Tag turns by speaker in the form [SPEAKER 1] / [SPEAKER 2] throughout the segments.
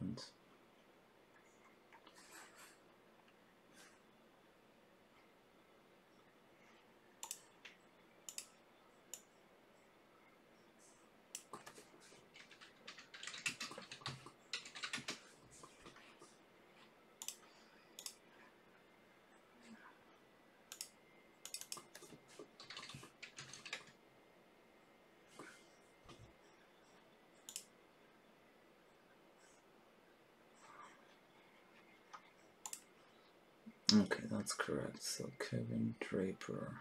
[SPEAKER 1] important. Okay, that's correct. So Kevin Draper.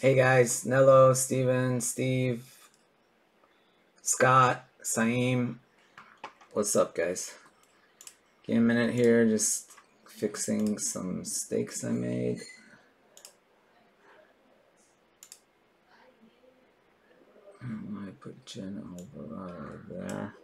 [SPEAKER 1] Hey guys, Nello, Steven, Steve, Scott, Saeem. What's up, guys? Give me a minute here, just fixing some mistakes I made. I put Jen over there.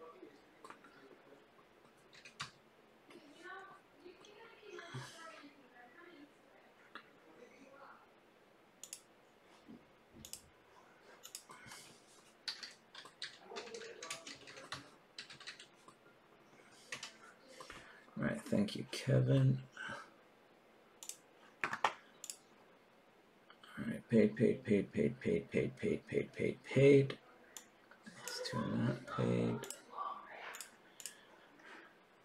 [SPEAKER 1] 11. All right, paid, paid, paid, paid, paid, paid, paid, paid, paid, paid. These two are not paid.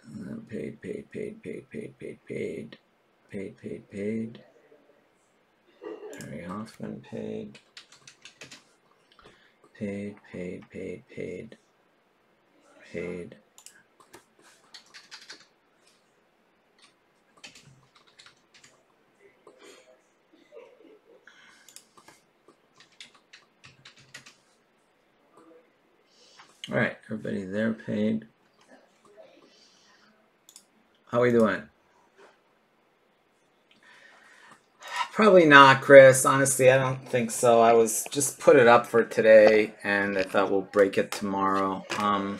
[SPEAKER 1] And then paid, paid, paid, paid, paid, paid, paid, paid, paid, paid. Harry Hoffman paid. Paid, paid, paid, paid, paid. Everybody there paid. How are we doing? Probably not, Chris. Honestly, I don't think so. I was just put it up for today, and I thought we'll break it tomorrow. Um,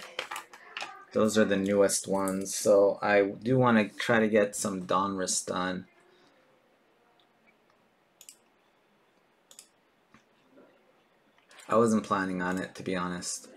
[SPEAKER 1] those are the newest ones, so I do want to try to get some Donruss done. I wasn't planning on it, to be honest.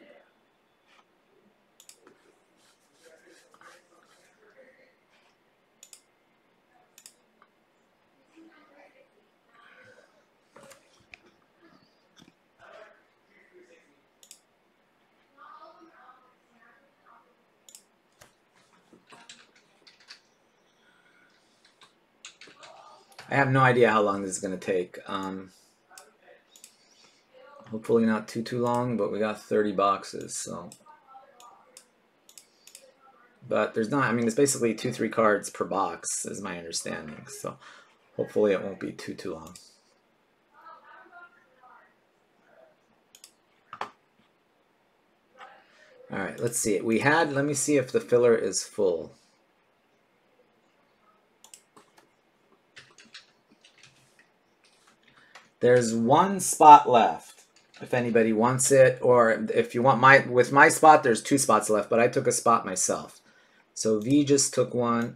[SPEAKER 1] Have no idea how long this is going to take. Um, hopefully not too, too long, but we got 30 boxes, so. But there's not, I mean, it's basically two, three cards per box, is my understanding. So hopefully it won't be too, too long. All right, let's see. We had, let me see if the filler is full. There's one spot left. If anybody wants it, or if you want my, with my spot, there's two spots left, but I took a spot myself. So V just took one.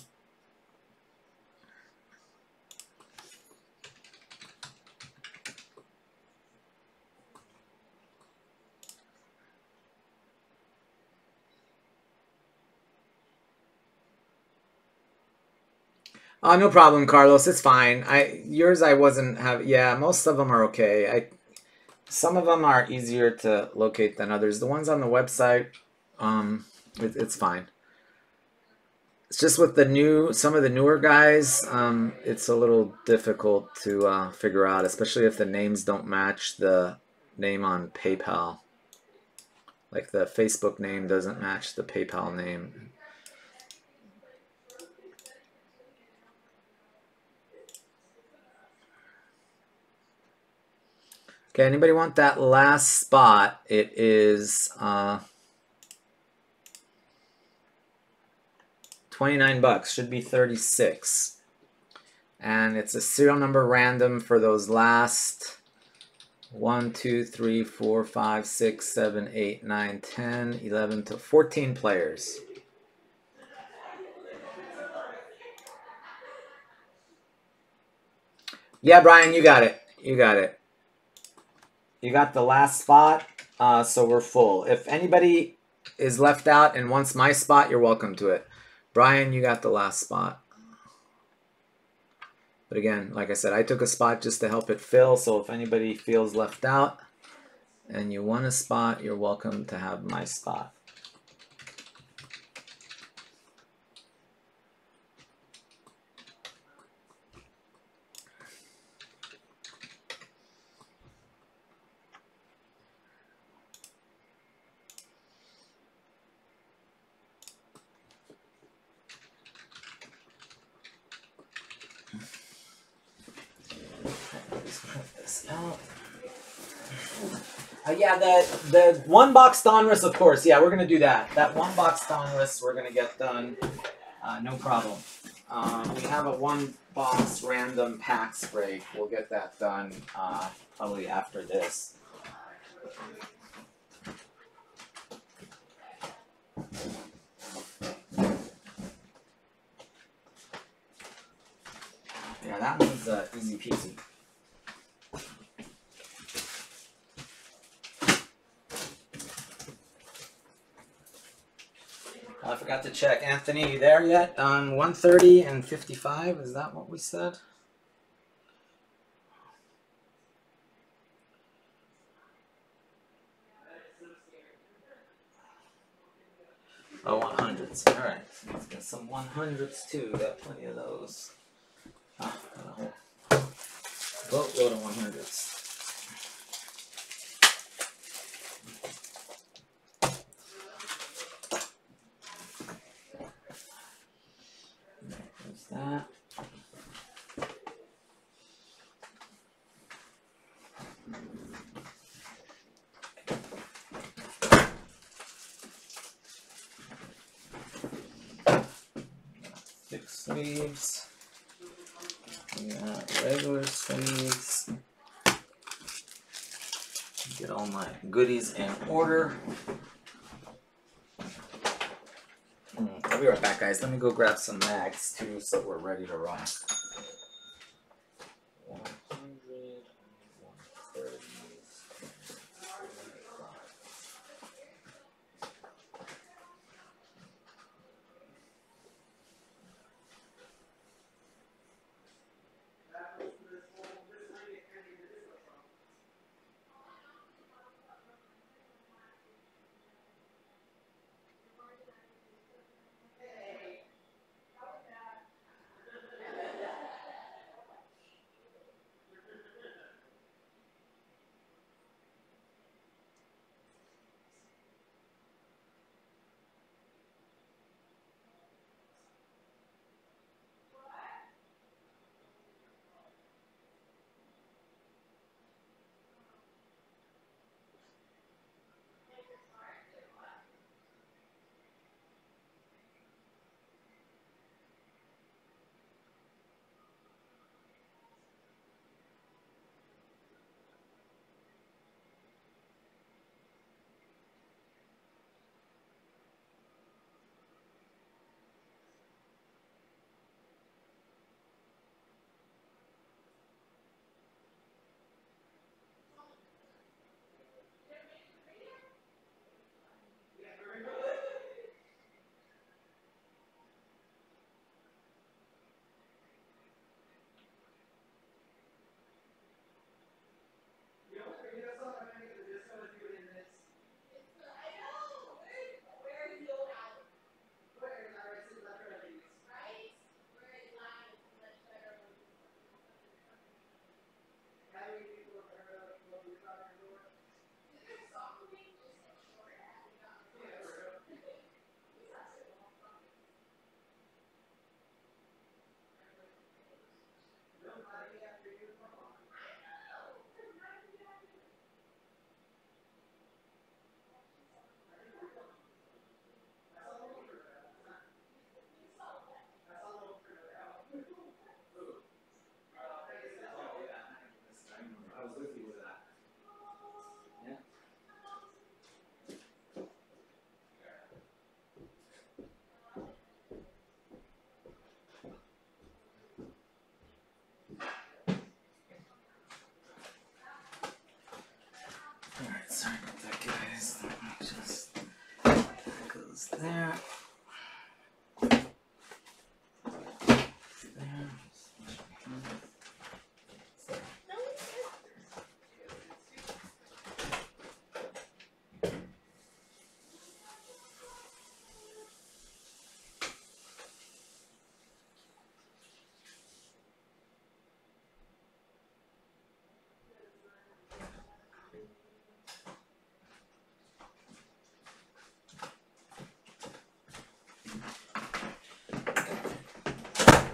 [SPEAKER 1] Oh, no problem, Carlos. It's fine. I yours I wasn't have. Yeah, most of them are okay. I some of them are easier to locate than others. The ones on the website, um, it, it's fine. It's just with the new some of the newer guys, um, it's a little difficult to uh, figure out, especially if the names don't match the name on PayPal. Like the Facebook name doesn't match the PayPal name. Okay, anybody want that last spot? It is uh, 29 bucks, should be 36. And it's a serial number random for those last 1, 2, 3, 4, 5, 6, 7, 8, 9, 10, 11 to 14 players. Yeah, Brian, you got it. You got it. You got the last spot, uh, so we're full. If anybody is left out and wants my spot, you're welcome to it. Brian, you got the last spot. But again, like I said, I took a spot just to help it fill. So if anybody feels left out and you want a spot, you're welcome to have my spot. cut this out. Yeah, the one box Donruss, of course. Yeah, we're gonna do that. That one box Donruss, we're gonna get done. Uh, no problem. Um, we have a one box random PAX break. We'll get that done uh, probably after this. Yeah, that one's uh, easy peasy. I to check. Anthony, you there yet? On 130 and 55, is that what we said? Oh, 100s. Alright. Let's get some 100s too. Got plenty of those. Ah, got a whole boatload of 100s. There's that. Thick sleeves. We got regular sleeves. Get all my goodies in order. Mm, I'll be right back, guys. Let me go grab some mags too, so we're ready to rock. 100,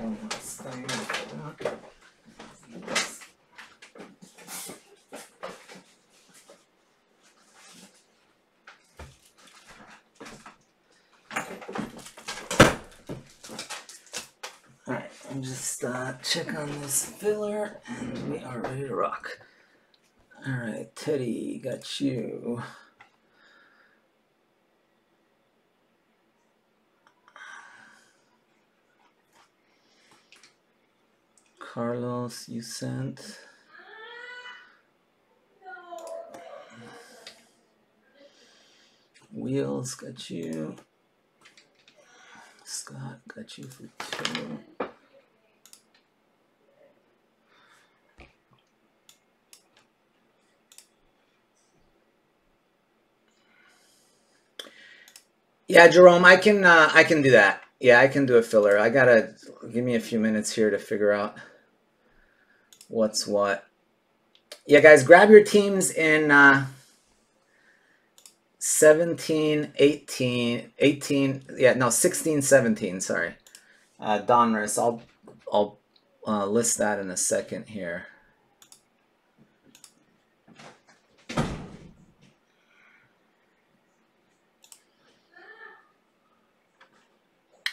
[SPEAKER 1] Alright, I'm just uh, check on this filler and we are ready to rock. Alright, Teddy, got you. Carlos, you sent. Wheels, got you. Scott, got you for two. Yeah, Jerome, I can uh, I can do that. Yeah, I can do a filler. I gotta give me a few minutes here to figure out what's what. Yeah, guys, grab your teams in uh, 17, 18, 18, yeah, no, 16, 17, sorry. Uh, Donruss, I'll, I'll uh, list that in a second here.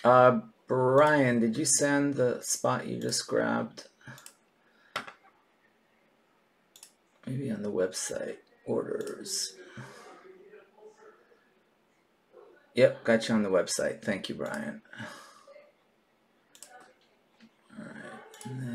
[SPEAKER 1] Uh, Brian, did you send the spot you just grabbed? Maybe on the website orders. Yep, got you on the website. Thank you, Brian. All right,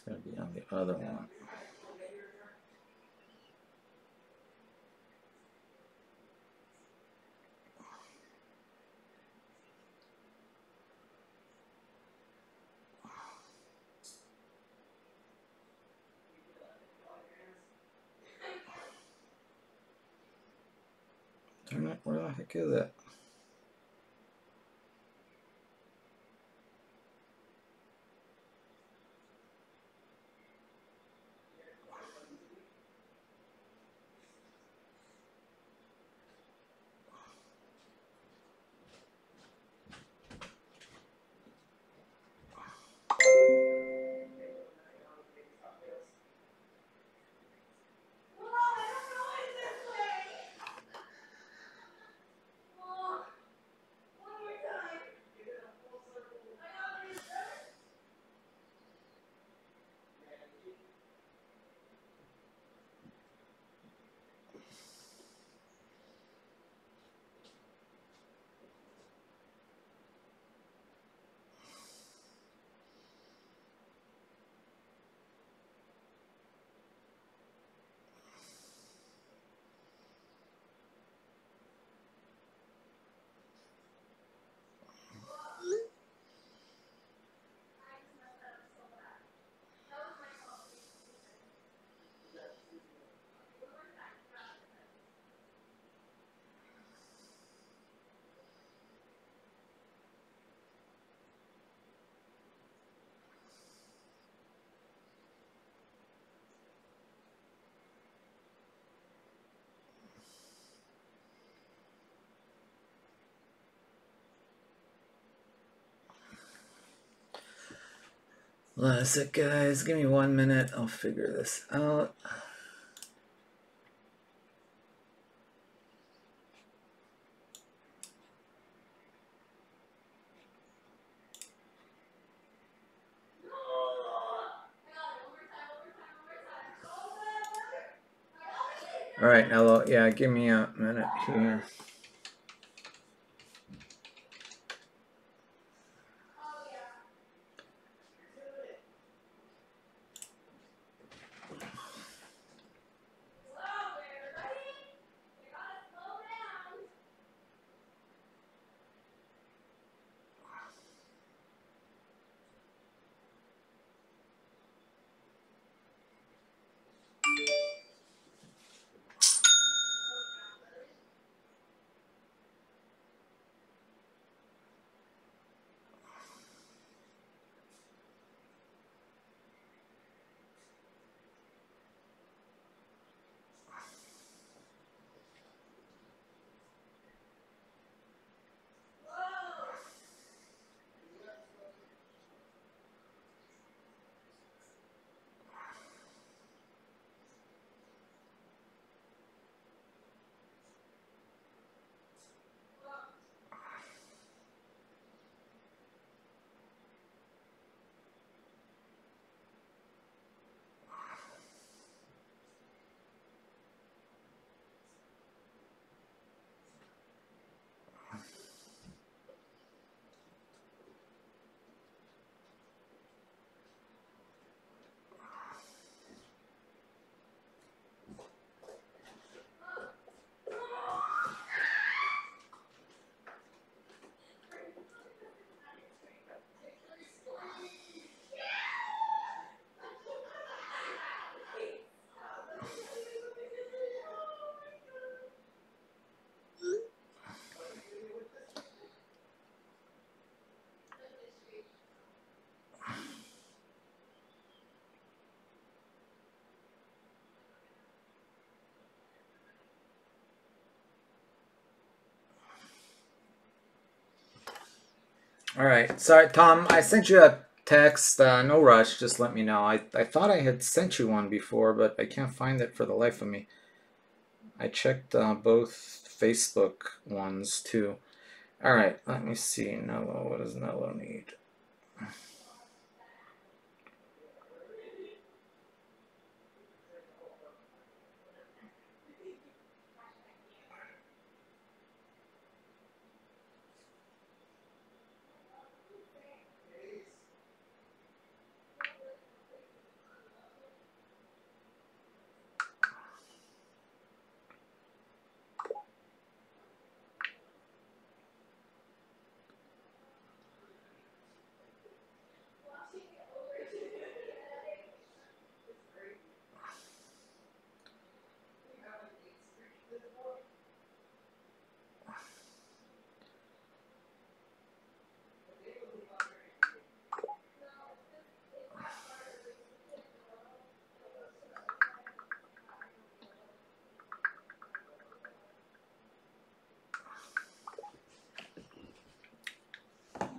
[SPEAKER 1] It's gonna be on the other one. Darn it, where the heck is it? Last sec, guys. Give me one minute. I'll figure this out. All right, hello. Yeah, give me a minute here. All right. Sorry, Tom. I sent you a text. Uh, no rush. Just let me know. I, I thought I had sent you one before, but I can't find it for the life of me. I checked uh, both Facebook ones too. All right. Let me see. Nello. What does Nello need?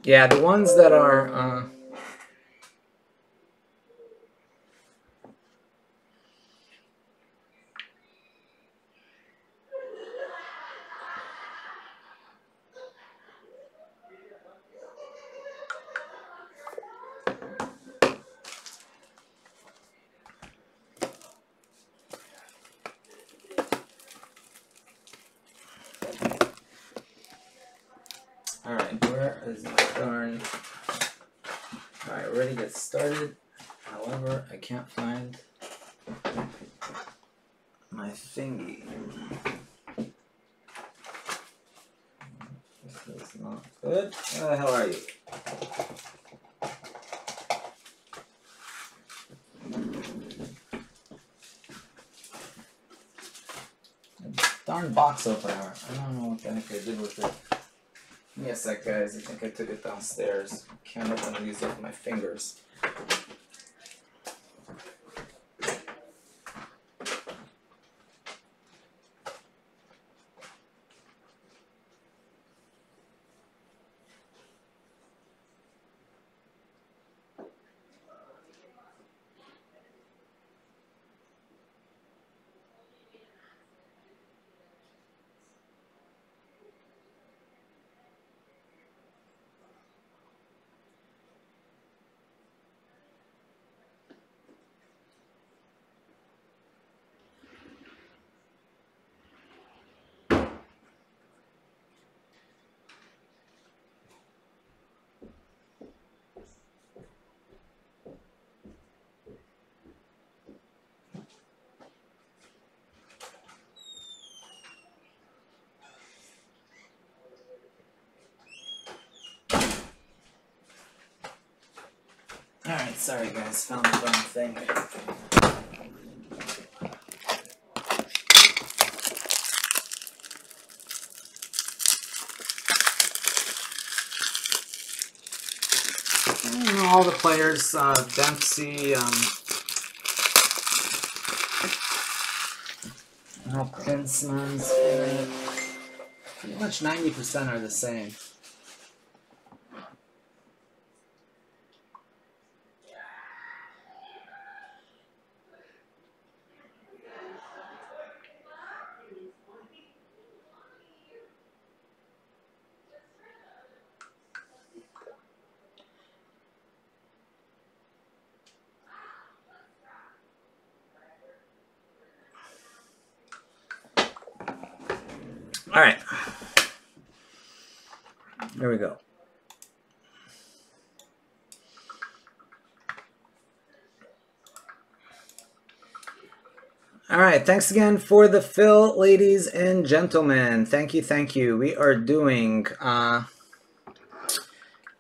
[SPEAKER 1] Yeah, the ones that are. Uh, All right, where is my darn? All right, ready to get started. However, I can't find my thingy. This is not good. Where the hell are you? Darn box opener. I don't know what the heck Did with it. Give me a sec, guys. I think I took it downstairs. Can't open these with my fingers. Alright, sorry guys, found the wrong thing. all the players, uh, Dempsey, um, no Pretty much 90% are the same. All right. There we go. All thanks again for the fill, ladies and gentlemen. Thank you, thank you. We are doing, uh,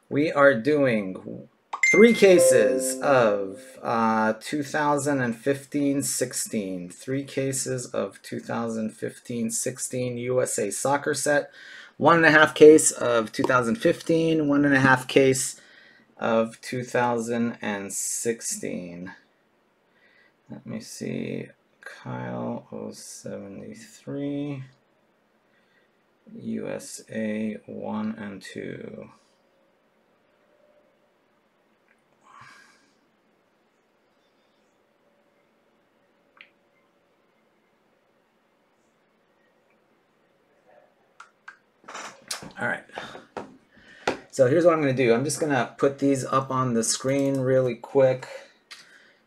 [SPEAKER 1] we are doing three cases of uh, 2015-16. Three cases of 2015-16 USA soccer set. One and a half case of 2015. One and a half case of 2016. Let me see. Kyle 073 USA 1 and 2 All right. So here's what I'm going to do. I'm just going to put these up on the screen really quick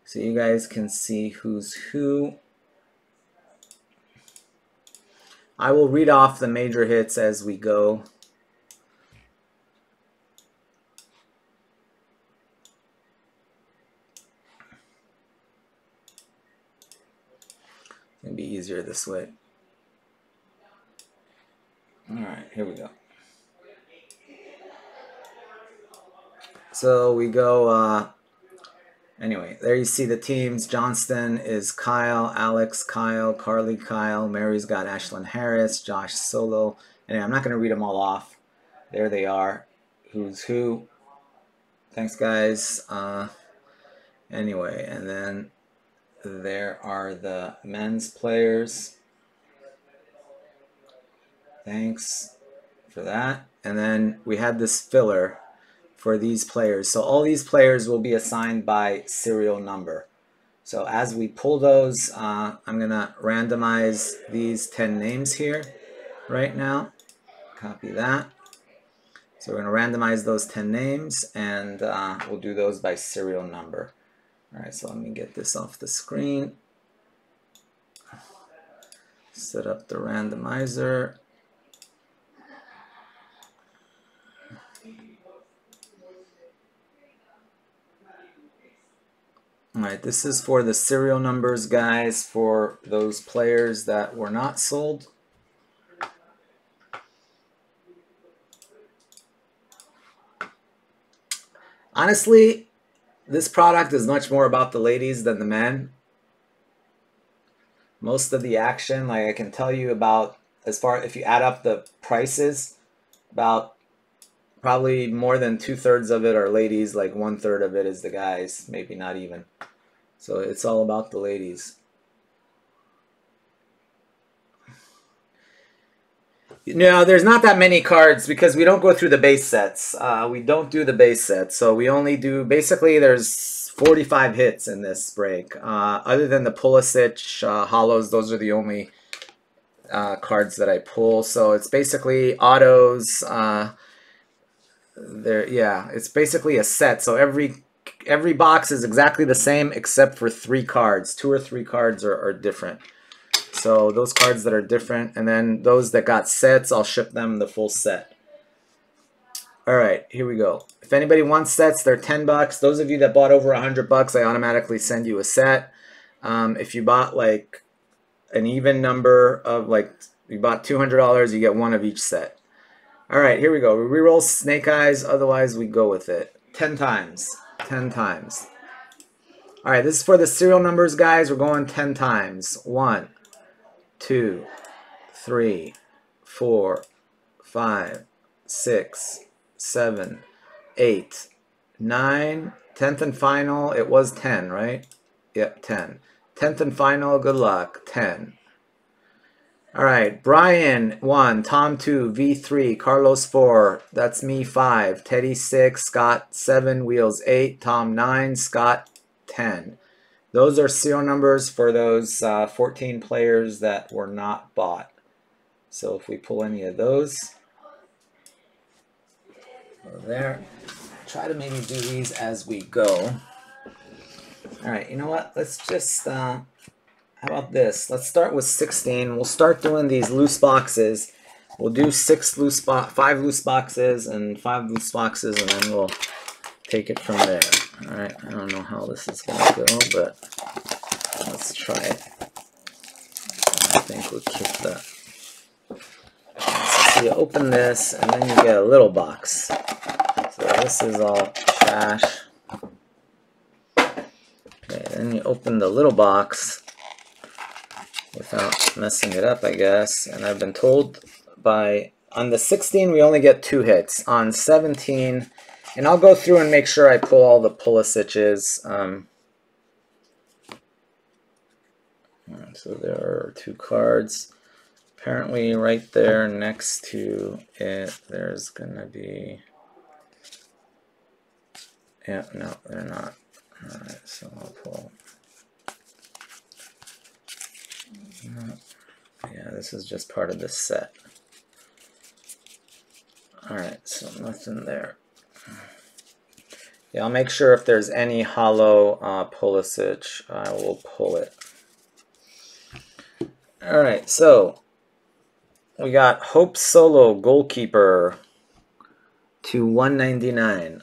[SPEAKER 1] so you guys can see who's who. I will read off the major hits as we go. It'll be easier this way. All right, here we go. So we go, uh, anyway, there you see the teams. Johnston is Kyle, Alex, Kyle, Carly, Kyle. Mary's got Ashlyn Harris, Josh Solo. Anyway, I'm not going to read them all off. There they are. Who's who. Thanks, guys. Uh, anyway, and then there are the men's players. Thanks for that. And then we had this filler for these players. So all these players will be assigned by serial number. So as we pull those, uh, I'm going to randomize these 10 names here right now. Copy that. So we're going to randomize those 10 names and uh, we'll do those by serial number. All right, so let me get this off the screen. Set up the randomizer. All right, this is for the serial numbers, guys, for those players that were not sold. Honestly, this product is much more about the ladies than the men. Most of the action, like I can tell you about, as far if you add up the prices, about probably more than two thirds of it are ladies, like one third of it is the guys, maybe not even. So it's all about the ladies. No, there's not that many cards because we don't go through the base sets. Uh, we don't do the base sets. So we only do, basically there's 45 hits in this break. Uh, other than the Pulisic uh, hollows, those are the only uh, cards that I pull. So it's basically autos. There, yeah, it's basically a set. So every every box is exactly the same except for three cards. Two or three cards are, are different. So those cards that are different, and then those that got sets, I'll ship them the full set. All right, here we go. If anybody wants sets, they're 10 bucks. Those of you that bought over 100 bucks, I automatically send you a set. Um, if you bought like an even number of like, you bought $200, you get one of each set. All right, here we go. We reroll Snake Eyes, otherwise we go with it. 10 times. 10 times. All right, this is for the serial numbers, guys. We're going 10 times. One, two, three, four, five, six, seven, eight, nine, tenth and final. It was 10, right? Yep, 10. Tenth and final, good luck. 10. All right, Brian, 1, Tom, 2, V3, Carlos, 4, that's me, 5, Teddy, 6, Scott, 7, Wheels, 8, Tom, 9, Scott, 10. Those are serial numbers for those uh, 14 players that were not bought. So if we pull any of those, there. Try to maybe do these as we go. All right, you know what? Let's just, uh, how about this? Let's start with 16. We'll start doing these loose boxes. We'll do six loose box, five loose boxes and five loose boxes, and then we'll take it from there. All right, I don't know how this is to go, but let's try it. I think we'll keep that. So you open this, and then you get a little box. So this is all trash. Okay, then you open the little box without messing it up, I guess. And I've been told by, on the 16, we only get two hits. On 17, and I'll go through and make sure I pull all the Pulisic's. Um, so there are two cards. Apparently right there next to it, there's going to be... Yeah, no, they're not. Alright, so I'll pull... Yeah, this is just part of this set. All right, so nothing there. Yeah, I'll make sure if there's any hollow uh, Pulisic, I will pull it. All right, so we got Hope Solo goalkeeper to 199.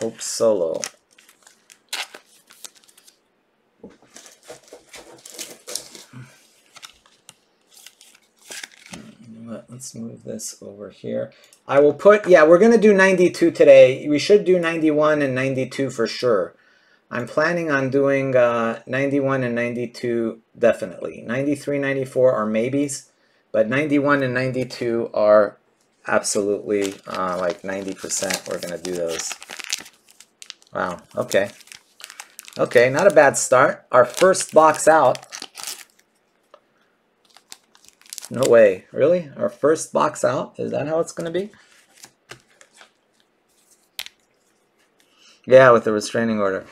[SPEAKER 1] Hope Solo. Let's move this over here. I will put, yeah, we're going to do 92 today. We should do 91 and 92 for sure. I'm planning on doing uh, 91 and 92 definitely. 93, 94 are maybes, but 91 and 92 are absolutely uh, like 90%. We're going to do those. Wow, okay. Okay, not a bad start. Our first box out no way. Really? Our first box out? Is that how it's going to be? Yeah, with the restraining order.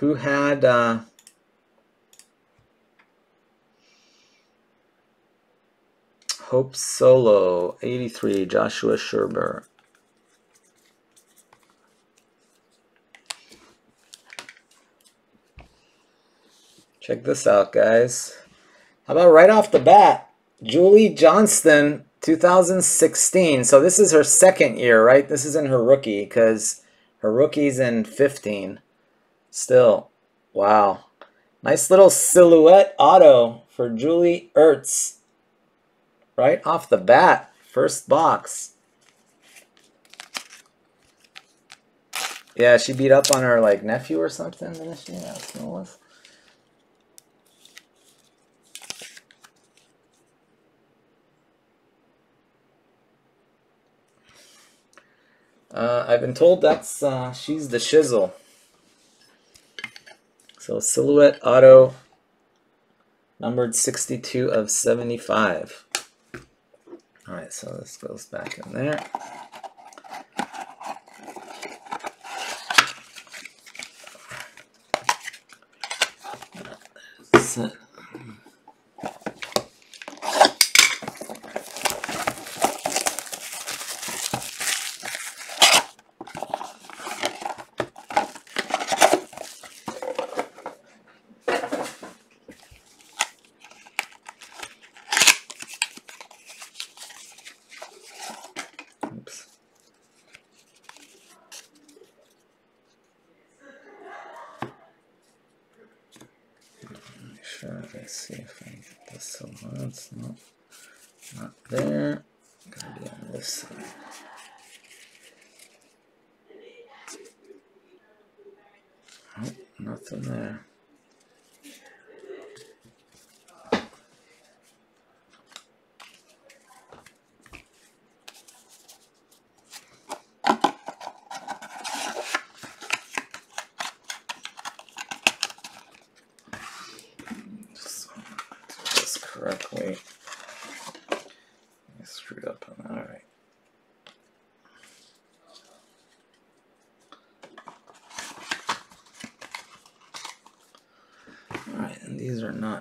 [SPEAKER 1] Who had... Uh, Hope Solo, 83, Joshua Scherber. Check this out, guys. How about right off the bat? Julie Johnston, 2016. So this is her second year, right? This isn't her rookie because her rookie's in 15. Still, wow. Nice little silhouette auto for Julie Ertz. Right off the bat, first box. Yeah, she beat up on her like nephew or something, didn't she? That's it was. Uh, I've been told that's uh, she's the shizzle. So silhouette auto numbered 62 of 75. All right, so this goes back in there.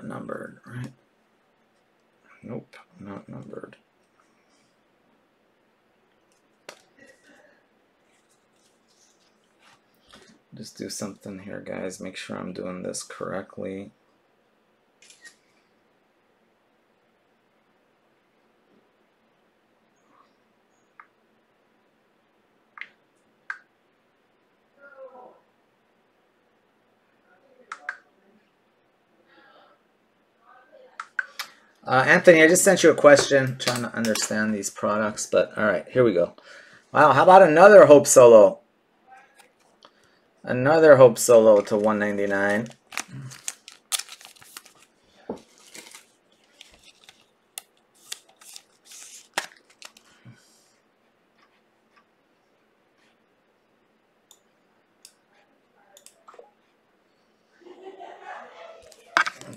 [SPEAKER 1] Numbered, right? Nope, not numbered. Just do something here, guys. Make sure I'm doing this correctly. Uh, Anthony, I just sent you a question trying to understand these products, but all right, here we go. Wow, how about another Hope Solo? Another Hope Solo to 199.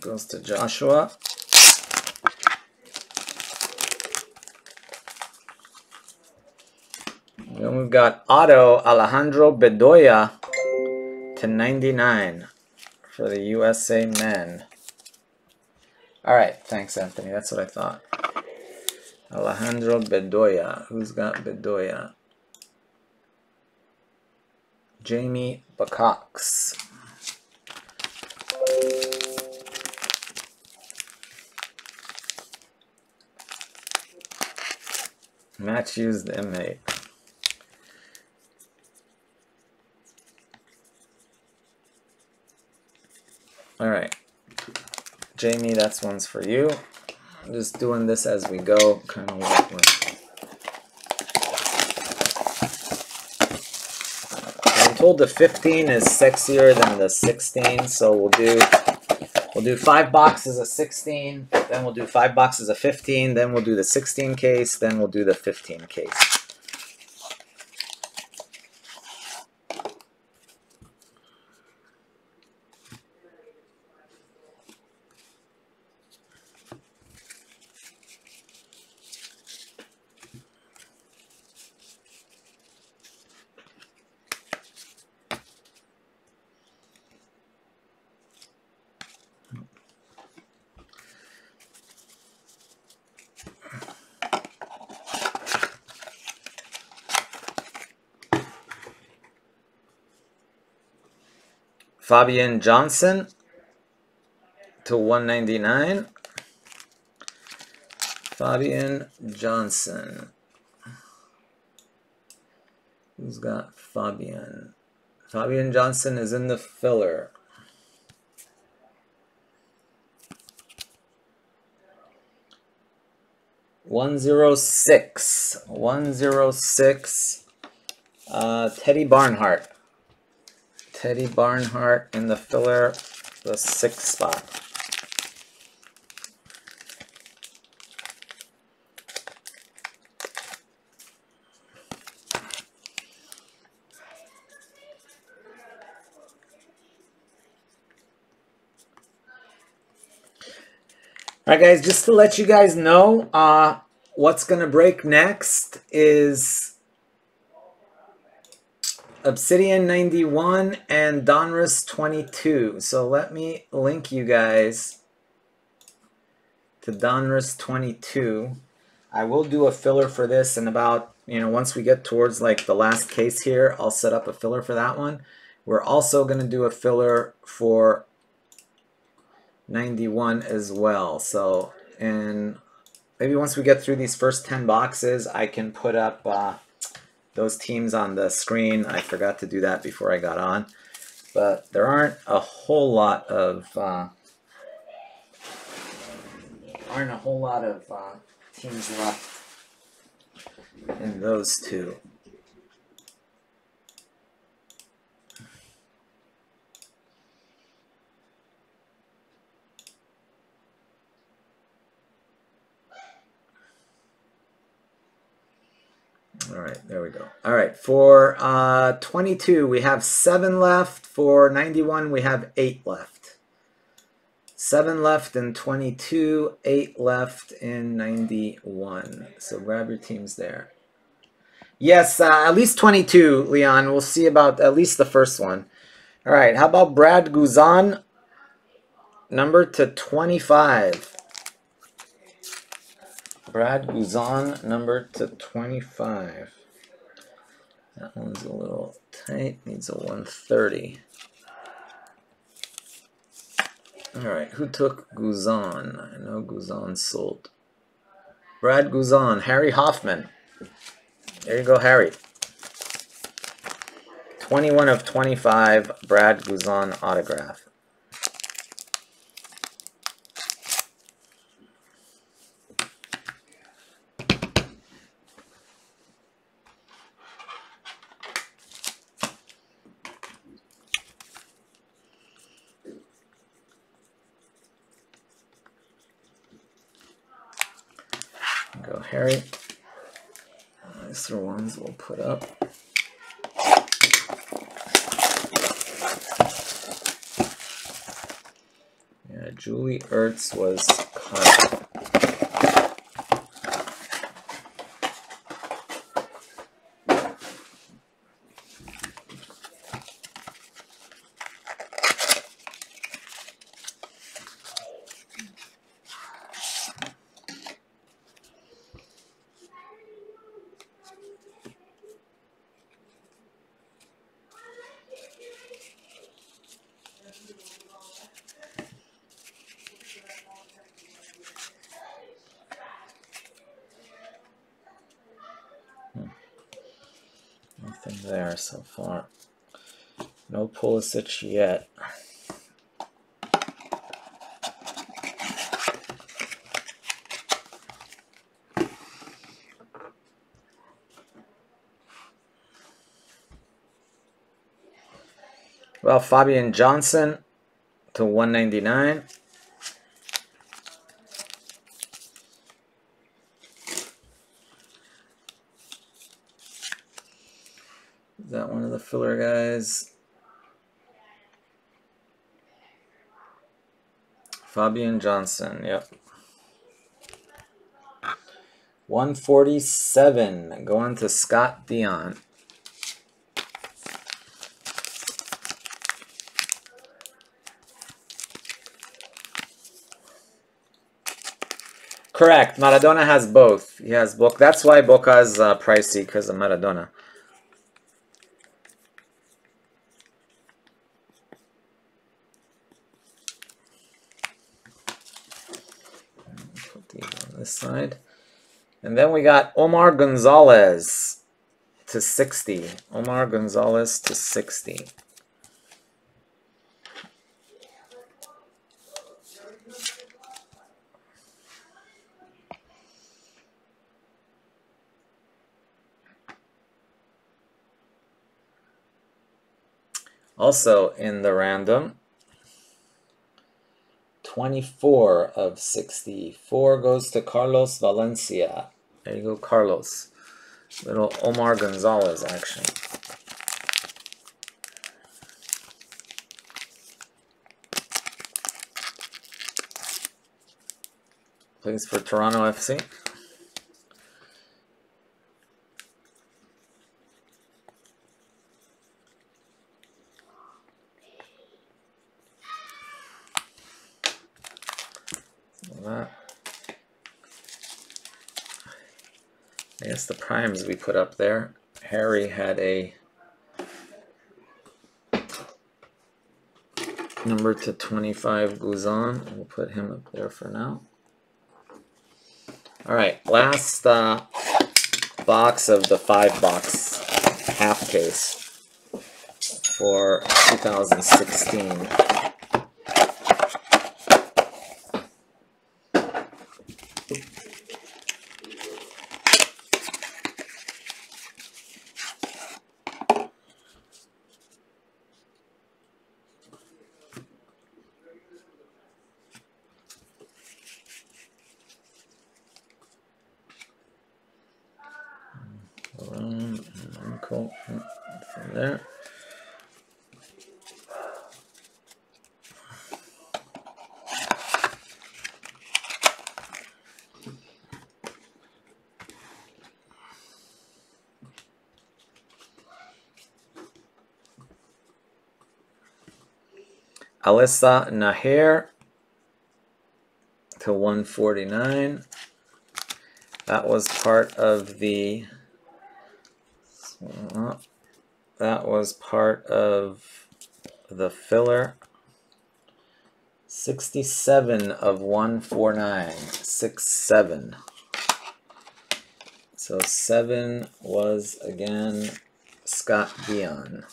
[SPEAKER 1] goes to Joshua. Then we've got Otto Alejandro Bedoya to 99 for the USA men. All right, thanks, Anthony. That's what I thought. Alejandro Bedoya. Who's got Bedoya? Jamie Bacox. Matthews the inmate. All right. Jamie, that's one's for you. I'm just doing this as we go, kind of like I'm told the 15 is sexier than the 16, so we'll do we'll do five boxes of 16, then we'll do five boxes of 15, then we'll do the 16 case, then we'll do the 15 case. Fabian Johnson to 199. Fabian Johnson. Who's got Fabian? Fabian Johnson is in the filler. One zero six. One zero six. Uh, Teddy Barnhart. Teddy Barnhart in the filler, the sixth spot. All right, guys, just to let you guys know, uh, what's going to break next is Obsidian 91 and Donruss 22. So let me link you guys to Donruss 22. I will do a filler for this and about, you know, once we get towards like the last case here, I'll set up a filler for that one. We're also going to do a filler for 91 as well. So, and maybe once we get through these first 10 boxes, I can put up uh, those teams on the screen. I forgot to do that before I got on. But there aren't a whole lot of uh, aren't a whole lot of uh, teams left in those two. All right, there we go. All right, for uh, 22, we have seven left. For 91, we have eight left. Seven left in 22, eight left in 91. So grab your teams there. Yes, uh, at least 22, Leon. We'll see about at least the first one. All right, how about Brad Guzan? Number to 25. Brad Guzan, number to 25. That one's a little tight, needs a 130. All right, who took Guzan? I know Guzan sold. Brad Guzan, Harry Hoffman. There you go, Harry. 21 of 25, Brad Guzan autograph. Harry. Are ones we'll put up. Yeah, Julie Ertz was cut. Nothing far. No Pulisic yet. Well, Fabian Johnson to 199. Is that one of the filler guys? Fabian Johnson, yep. 147 going to Scott Dion. Correct. Maradona has both. He has both. That's why Boca is uh, pricey because of Maradona. Put these And then we got Omar Gonzalez to 60. Omar Gonzalez to 60. Also in the random, 24 of 64 goes to Carlos Valencia. There you go, Carlos. Little Omar Gonzalez action. Plays for Toronto FC. that. I we put up there. Harry had a number to 25 Guzan. We'll put him up there for now. All right, last uh, box of the five box half case for 2016. Around, cool. From there. Alyssa Naeher to 149. That was part of the that was part of the filler. 67 of 149. 6 7. So 7 was again Scott Dion.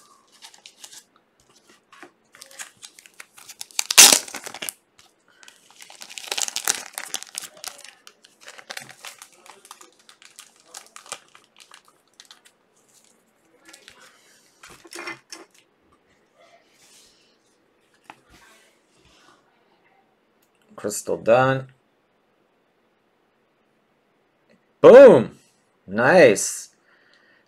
[SPEAKER 1] Crystal Dunn. Boom! Nice.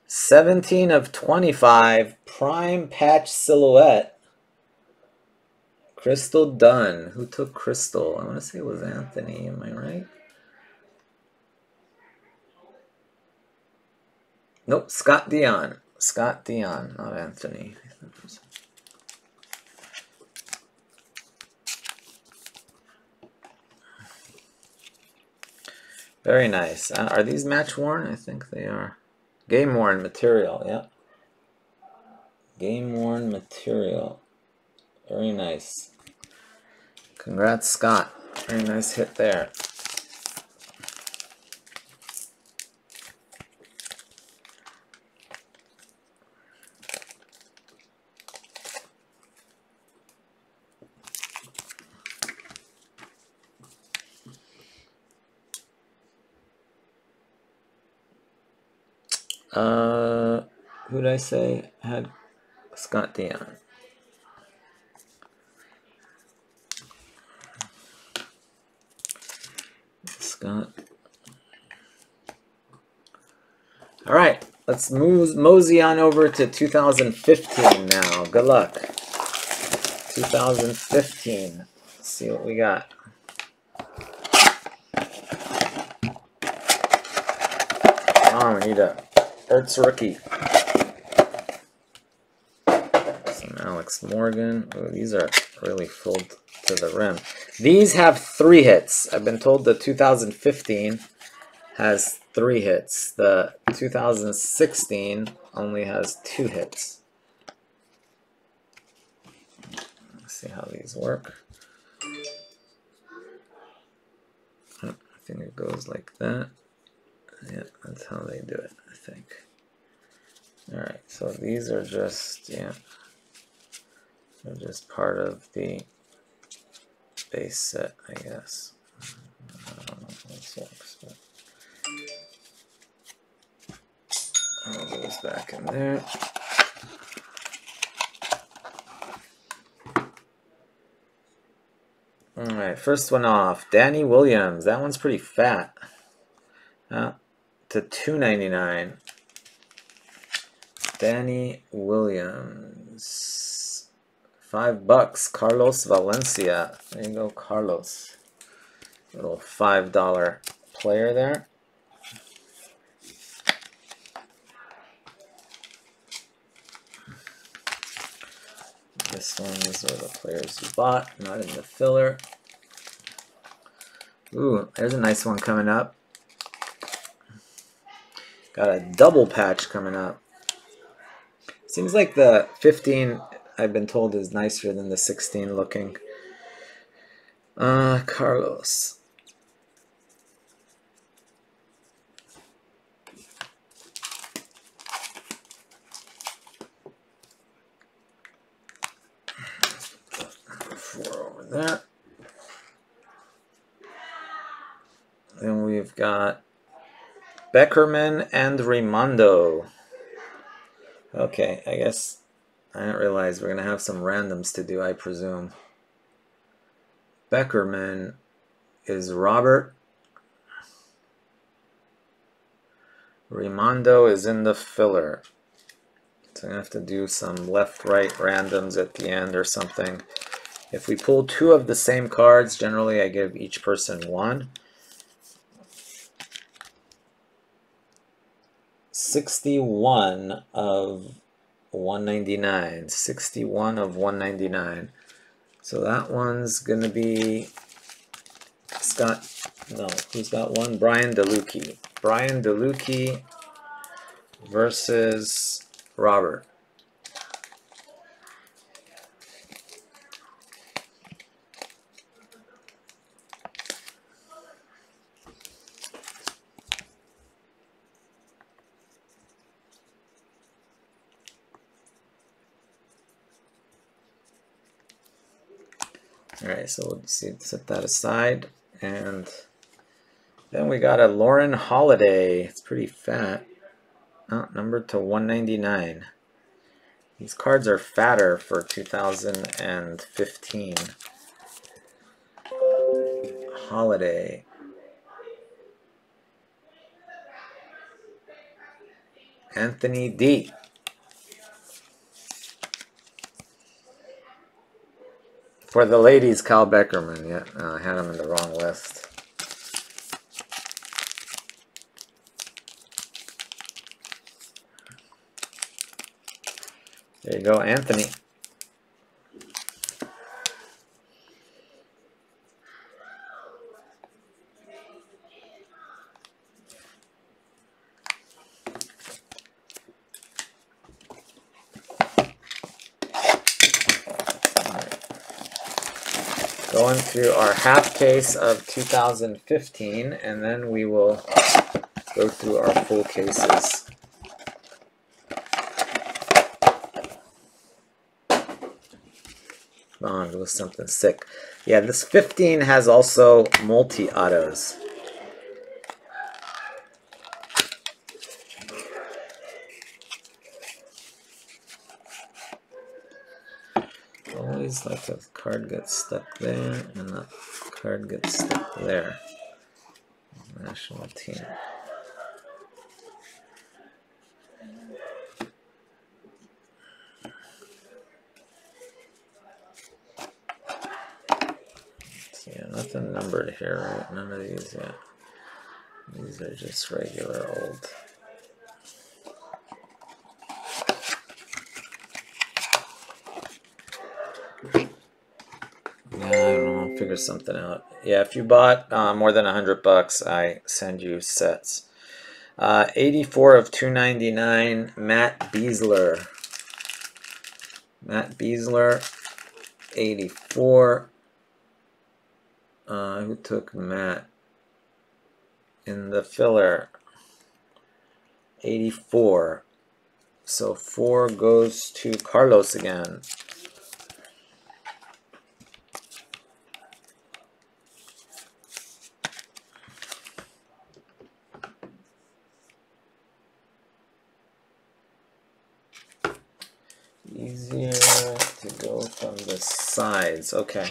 [SPEAKER 1] 17 of 25. Prime patch silhouette. Crystal Dunn. Who took Crystal? I want to say it was Anthony. Am I right? Nope. Scott Dion. Scott Dion, not Anthony. Very nice. Uh, are these match worn? I think they are. Game worn material, yeah. Game worn material. Very nice. Congrats, Scott. Very nice hit there. Uh, who did I say had Scott Dion? Scott. All right, let's move mosey on over to 2015 now. Good luck. 2015. Let's see what we got. Oh, we need a Ertz rookie. Some Alex Morgan. Ooh, these are really filled to the rim. These have three hits. I've been told the 2015 has three hits. The 2016 only has two hits. Let's see how these work. Hmm, I think it goes like that. Yeah, that's how they do it, I think. Alright, so these are just, yeah, they're just part of the base set, I guess. I don't know if this works, but goes back in there. Alright, first one off. Danny Williams. That one's pretty fat. Uh, to 299 Danny Williams. Five bucks. Carlos Valencia. There you go, Carlos. Little five dollar player there. This one, these are the players you bought, not in the filler. Ooh, there's a nice one coming up. Got a double patch coming up. Seems like the 15, I've been told, is nicer than the 16 looking. Uh, Carlos. Four over there. Then we've got Beckerman and Rimando. Okay, I guess I didn't realize we're going to have some randoms to do, I presume. Beckerman is Robert. Rimando is in the filler. So I'm going to have to do some left-right randoms at the end or something. If we pull two of the same cards, generally I give each person one. 61 of 199. 61 of 199. So that one's going to be Scott. No, who's got one? Brian DeLucchi. Brian DeLucchi versus Robert. All right, so set that aside. And then we got a Lauren Holiday. It's pretty fat. Oh, numbered to 199. These cards are fatter for 2015. Holiday. Anthony D. For the ladies, Kyle Beckerman. Yeah, uh, I had him in the wrong list. There you go, Anthony. case of 2015, and then we will go through our full cases. Oh, on, with was something sick. Yeah, this 15 has also multi-autos. Always like a card gets stuck there and that card gets stuck there. National team. Yeah, nothing numbered here, right? None of these yet. These are just regular old. Yeah, I don't something out. Yeah, if you bought uh, more than a hundred bucks, I send you sets. Uh, 84 of 299, Matt Besler. Matt Besler, 84. Uh, who took Matt? In the filler, 84. So 4 goes to Carlos again. Easier to go from the sides. Okay.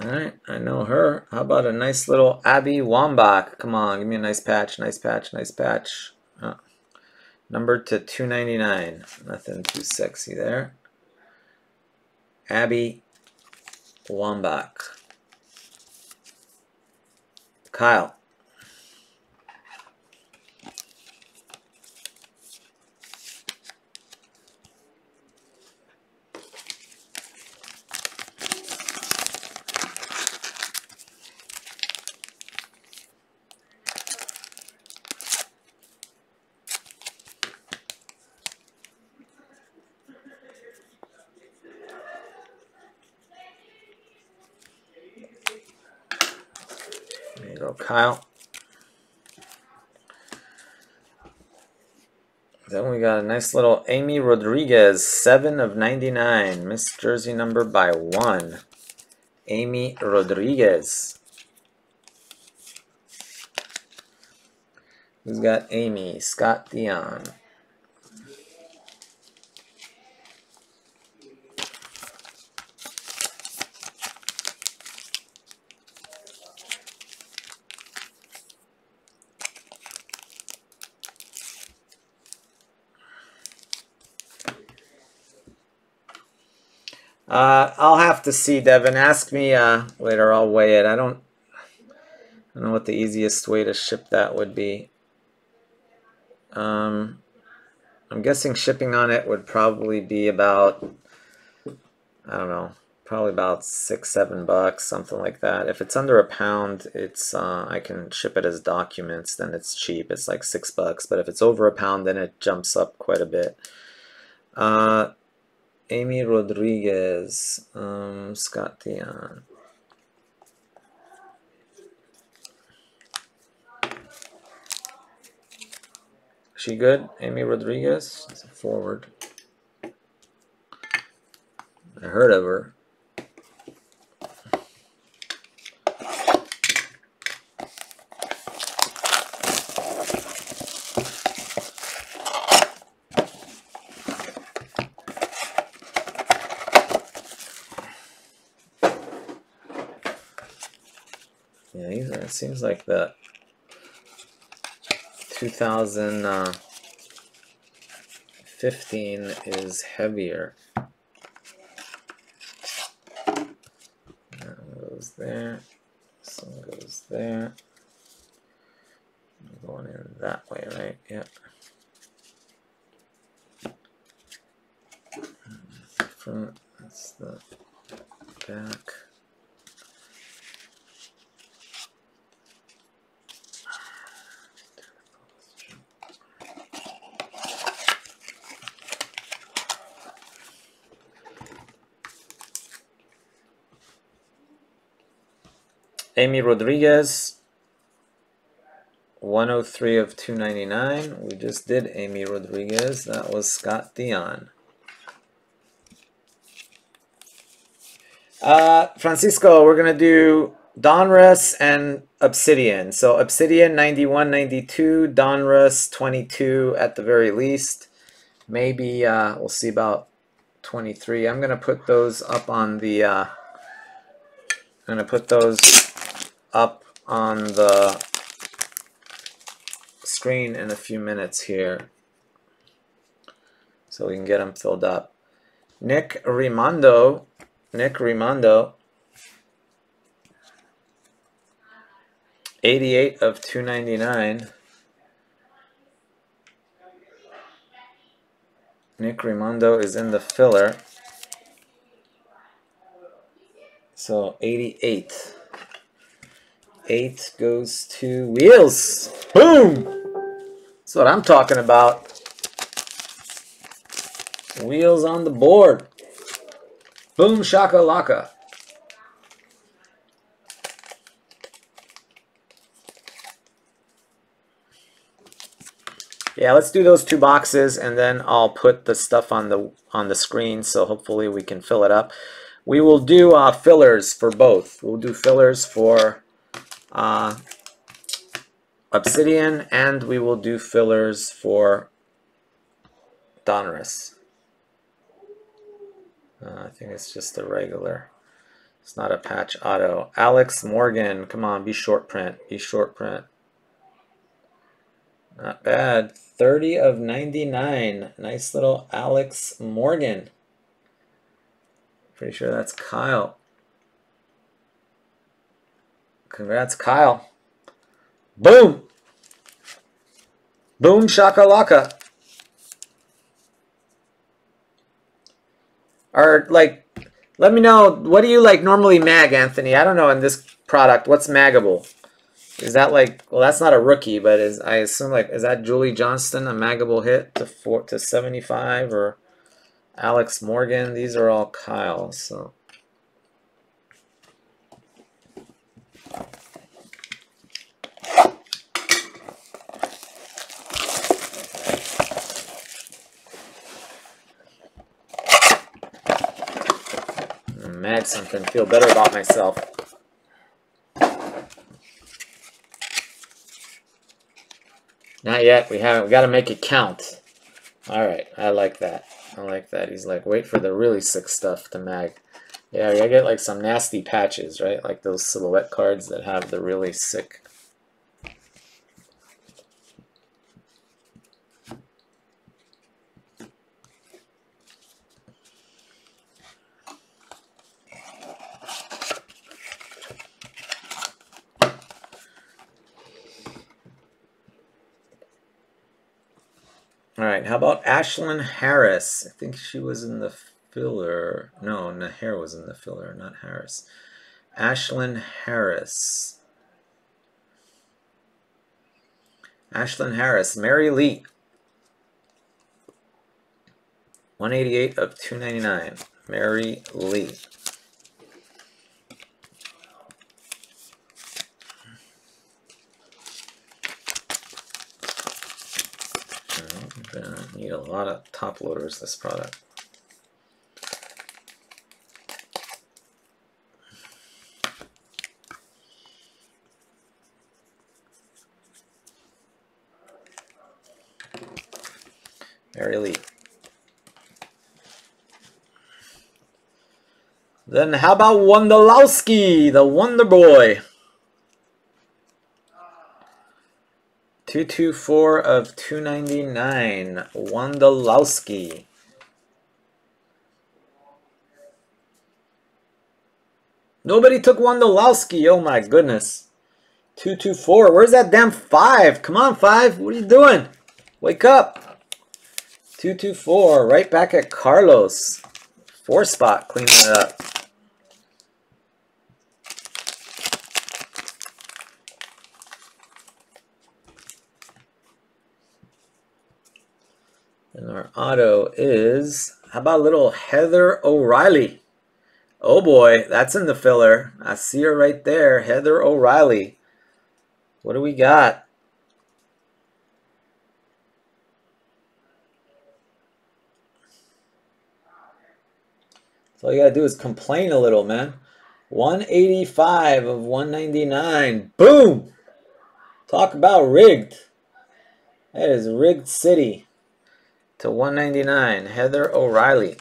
[SPEAKER 1] All right, I know her. How about a nice little Abby Wambach? Come on, give me a nice patch, nice patch, nice patch. Oh. Number to 299. Nothing too sexy there. Abby Wambach. Kyle. There you go, Kyle. Then we got a nice little Amy Rodriguez, 7 of 99. Miss jersey number by 1. Amy Rodriguez. Who's got Amy? Scott Dion. Uh, I'll have to see, Devin. Ask me uh, later. I'll weigh it. I don't, I don't know what the easiest way to ship that would be. Um, I'm guessing shipping on it would probably be about, I don't know, probably about six, seven bucks, something like that. If it's under a pound, it's uh, I can ship it as documents. Then it's cheap. It's like six bucks. But if it's over a pound, then it jumps up quite a bit. Uh, Amy Rodriguez, um, Scott Dion. She good? Amy Rodriguez? A forward. I heard of her. Yeah, it seems like the 2015 uh, is heavier. That one goes there. This one goes there. I'm going in that way, right? Yep. Front, that's the back. Amy Rodriguez, 103 of 299. We just did Amy Rodriguez. That was Scott Dion. Uh, Francisco, we're going to do Donruss and Obsidian. So Obsidian 91, 92, Donruss 22 at the very least. Maybe uh, we'll see about 23. I'm going to put those up on the uh, I'm going to put those on the screen in a few minutes here so we can get them filled up. Nick Rimando, Nick Rimando 88 of 299. Nick Rimando is in the filler. So 88. 8 goes to Wheels. Boom! That's what I'm talking about. Wheels on the board. Boom shaka laka. Yeah, let's do those two boxes and then I'll put the stuff on the on the screen so hopefully we can fill it up. We will do uh, fillers for both. We'll do fillers for uh, Obsidian and we will do fillers for Donruss. Uh, I think it's just a regular. It's not a patch auto. Alex Morgan, come on, be short print. Be short print. Not bad. 30 of 99. Nice little Alex Morgan. Pretty sure that's Kyle. Congrats, Kyle. Boom. Boom shakalaka. Or like, let me know, what do you like normally mag, Anthony? I don't know in this product, what's magable? Is that like well that's not a rookie, but is I assume like is that Julie Johnston a magable hit to four to seventy five or Alex Morgan? These are all Kyle, so mag something, feel better about myself. Not yet. We haven't. We got to make it count. All right. I like that. I like that. He's like, wait for the really sick stuff to mag. Yeah, I get like some nasty patches, right? Like those silhouette cards that have the really sick All right, how about Ashlyn Harris? I think she was in the filler. No, Naeher was in the filler, not Harris. Ashlyn Harris. Ashlyn Harris, Mary Lee. 188 of 299. Mary Lee. Hmm, gonna need a lot of top loaders this product. Elite. Then how about Wondolowski, the Wonder Boy? 224 of 299, Wondolowski. Nobody took Wondolowski, oh my goodness. 224, where's that damn 5? Come on, 5, what are you doing? Wake up. 224, right back at Carlos. Four spot, cleaning it up. And our auto is, how about little Heather O'Reilly? Oh boy, that's in the filler. I see her right there, Heather O'Reilly. What do we got? So all you gotta do is complain a little, man. 185 of 199. Boom! Talk about rigged. That is rigged city to 199. Heather O'Reilly.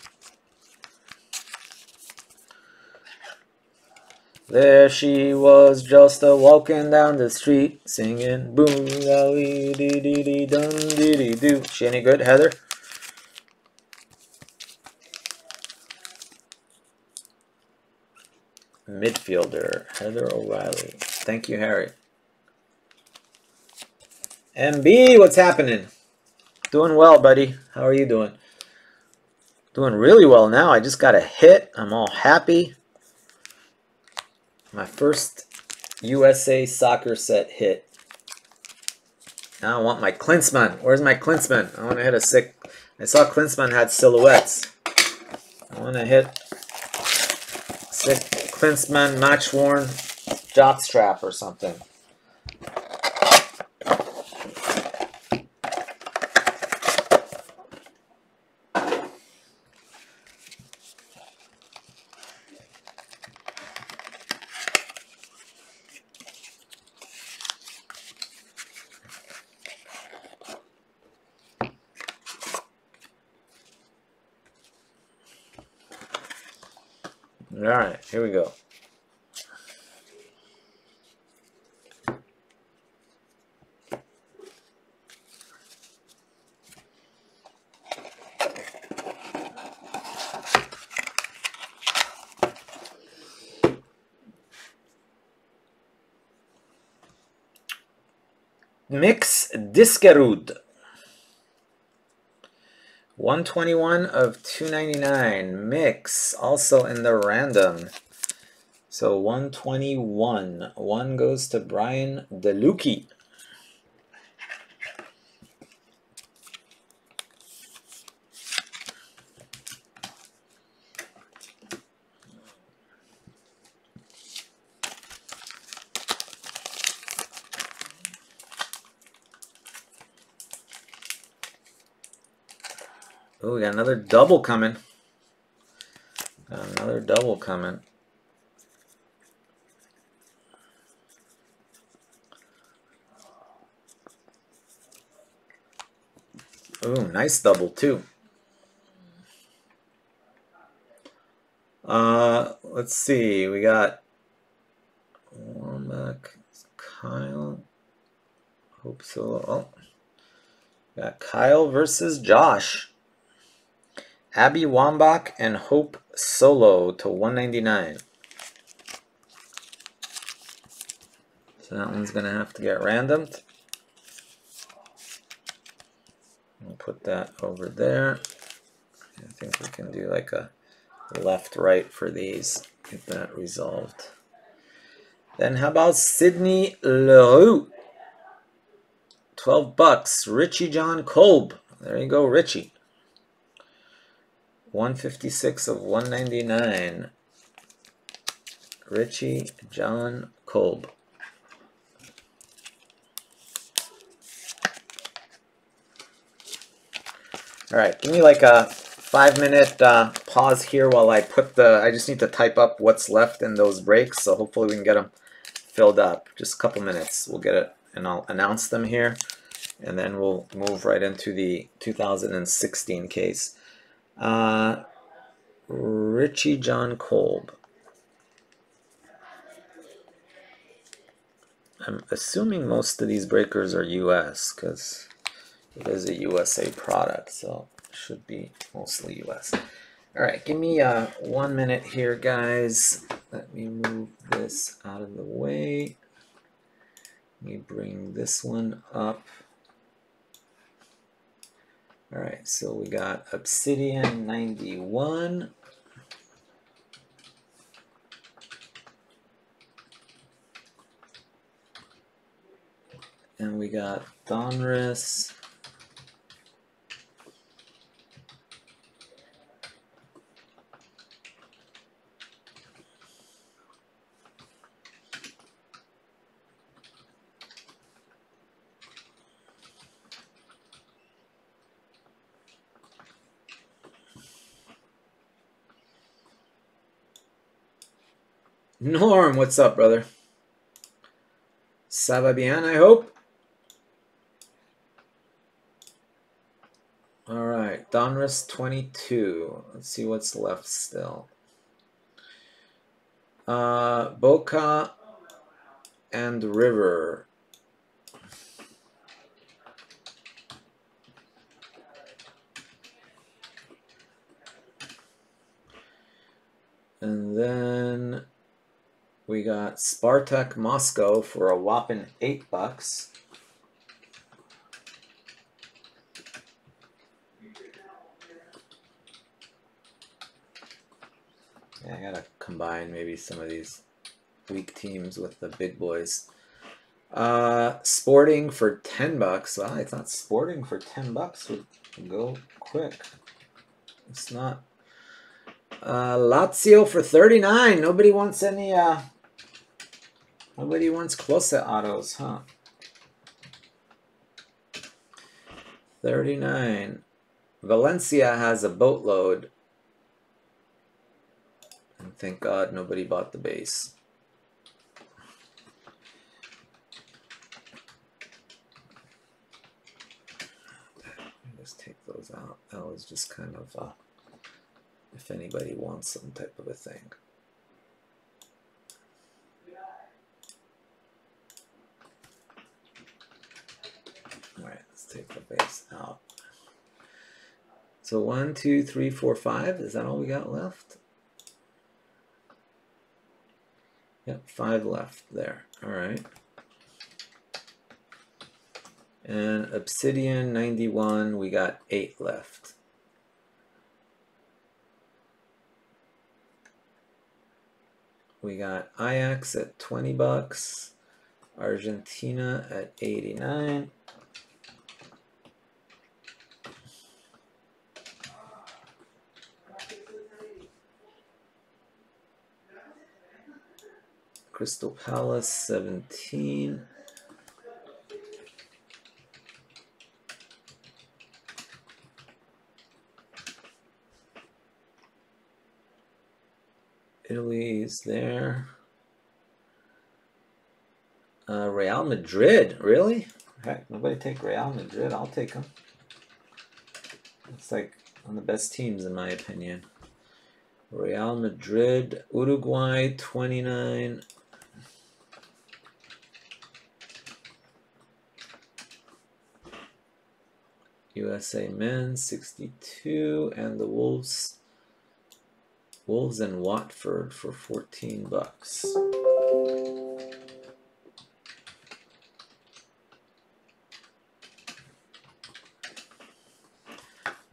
[SPEAKER 1] There she was, just a walking down the street, singing boom, dee dee dee dum dee dee doo. She any good, Heather? Midfielder, Heather O'Reilly. Thank you, Harry. MB, what's happening? Doing well, buddy. How are you doing? Doing really well now. I just got a hit. I'm all happy. My first USA soccer set hit. Now I want my Klinsmann. Where's my Klinsmann? I want to hit a sick. I saw Klinsmann had silhouettes. I want to hit sick Klinsmann match worn jock strap or something. All right, here we go. Diskerud. 121 of 299. Mix, also in the random. So 121. One goes to Brian DeLucchi. Another double coming. Got another double coming. Ooh, nice double too. Uh, let's see. We got Warmack, Kyle. Hope so. Oh, got Kyle versus Josh. Abby Wambach and Hope Solo to 199. So that one's going to have to get randomed. We'll put that over there. I think we can do like a left-right for these, get that resolved. Then how about Sydney Leroux? 12 bucks. Richie John Kolb. There you go, Richie. 156 of 199. Richie John Kolb. All right, give me like a five minute uh, pause here while I put the, I just need to type up what's left in those breaks, so hopefully we can get them filled up. Just a couple minutes, we'll get it, and I'll announce them here, and then we'll move right into the 2016 case. Uh, Richie John Kolb. I'm assuming most of these breakers are US because it is a USA product, so should be mostly US. All right, give me uh, one minute here, guys. Let me move this out of the way. Let me bring this one up. All right, so we got Obsidian 91. And we got Donruss. Norm, what's up, brother? Ça va bien, I hope. All right, Donruss 22. Let's see what's left still. Uh, Boca and River. And then we got Spartak Moscow for a whopping eight bucks. Yeah, I gotta combine maybe some of these weak teams with the big boys. Uh, Sporting for ten bucks. Well, I thought Sporting for ten bucks would go quick. It's not. Uh, Lazio for thirty nine. Nobody wants any. Uh, nobody wants Klose autos, huh? Thirty nine. Valencia has a boatload. And thank God nobody bought the base. Just take those out. That was just kind of uh, if anybody wants some type of a thing. All right, let's take the base out. So one, two, three, four, five. Is that all we got left? Yep, five left there. All right. And Obsidian 91, we got eight left. We got Ajax at 20 bucks, Argentina at 89. Crystal Palace 17. Italy's there. Uh, Real Madrid, really? Heck, nobody take Real Madrid. I'll take them. It's like one of the best teams in my opinion. Real Madrid, Uruguay, 29. USA men 62 and the Wolves Wolves and Watford for 14 bucks.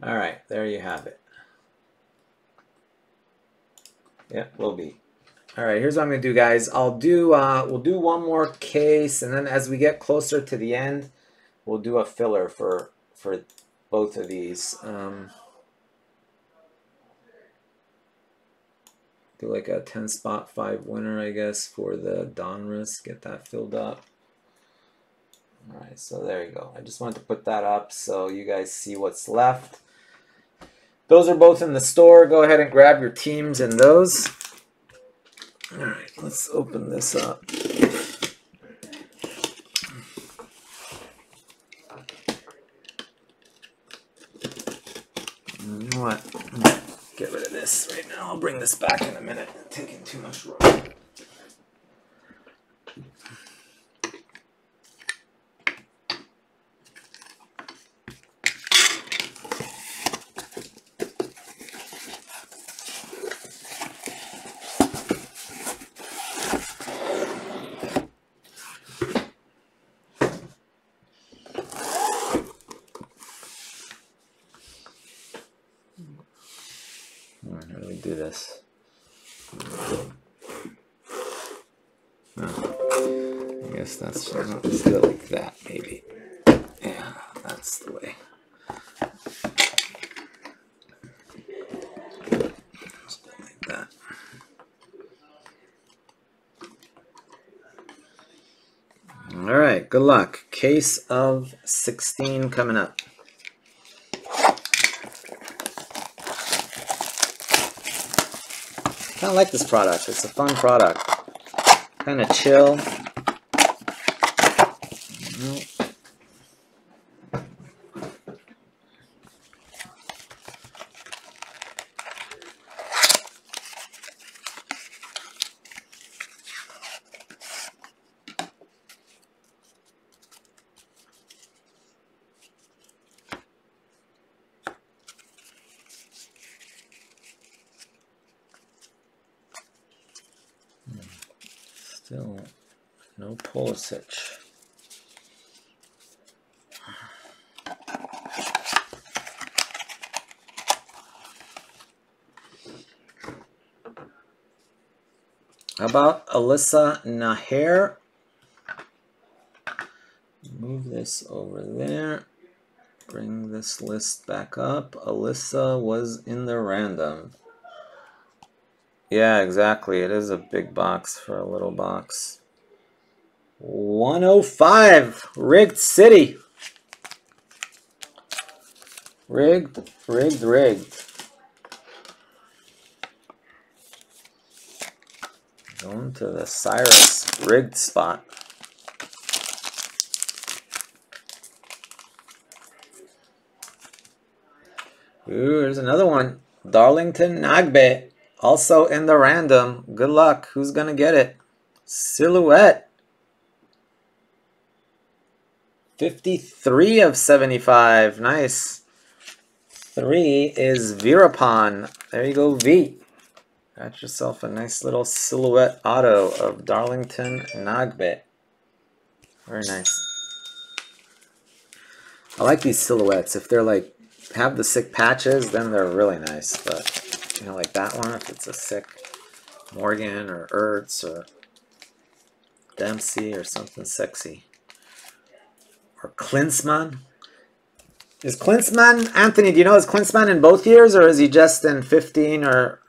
[SPEAKER 1] All right, there you have it. Yeah, will be. All right, here's what I'm gonna do, guys. I'll do uh, we'll do one more case, and then as we get closer to the end, we'll do a filler for for both of these. Um, do like a 10 spot 5 winner, I guess, for the Donruss. Get that filled up. Alright, so there you go. I just wanted to put that up so you guys see what's left. Those are both in the store. Go ahead and grab your teams in those. Alright, let's open this up. You know what? Get rid of this right now. I'll bring this back in a minute. taking too much room. 16 coming up. kind of like this product. It's a fun product. Kind of chill. Nope. Alyssa Naeher? Move this over there. Bring this list back up. Alyssa was in the random. Yeah, exactly. It is a big box for a little box. 105. Rigged City. Rigged, rigged, rigged. Going to the Cyrus rigged spot. Ooh, there's another one. Darlington Nagbe. Also in the random. Good luck. Who's going to get it? Silhouette. 53 of 75. Nice. Three is Virapon. There you go, V. Got yourself a nice little silhouette auto of Darlington Nagbe. Very nice. I like these silhouettes. If they're like, have the sick patches, then they're really nice. But, you know, like that one, if it's a sick Morgan or Ertz or Dempsey or something sexy. Or Klinsmann. Is Klinsmann, Anthony, do you know, is Klinsmann in both years or is he just in 15 or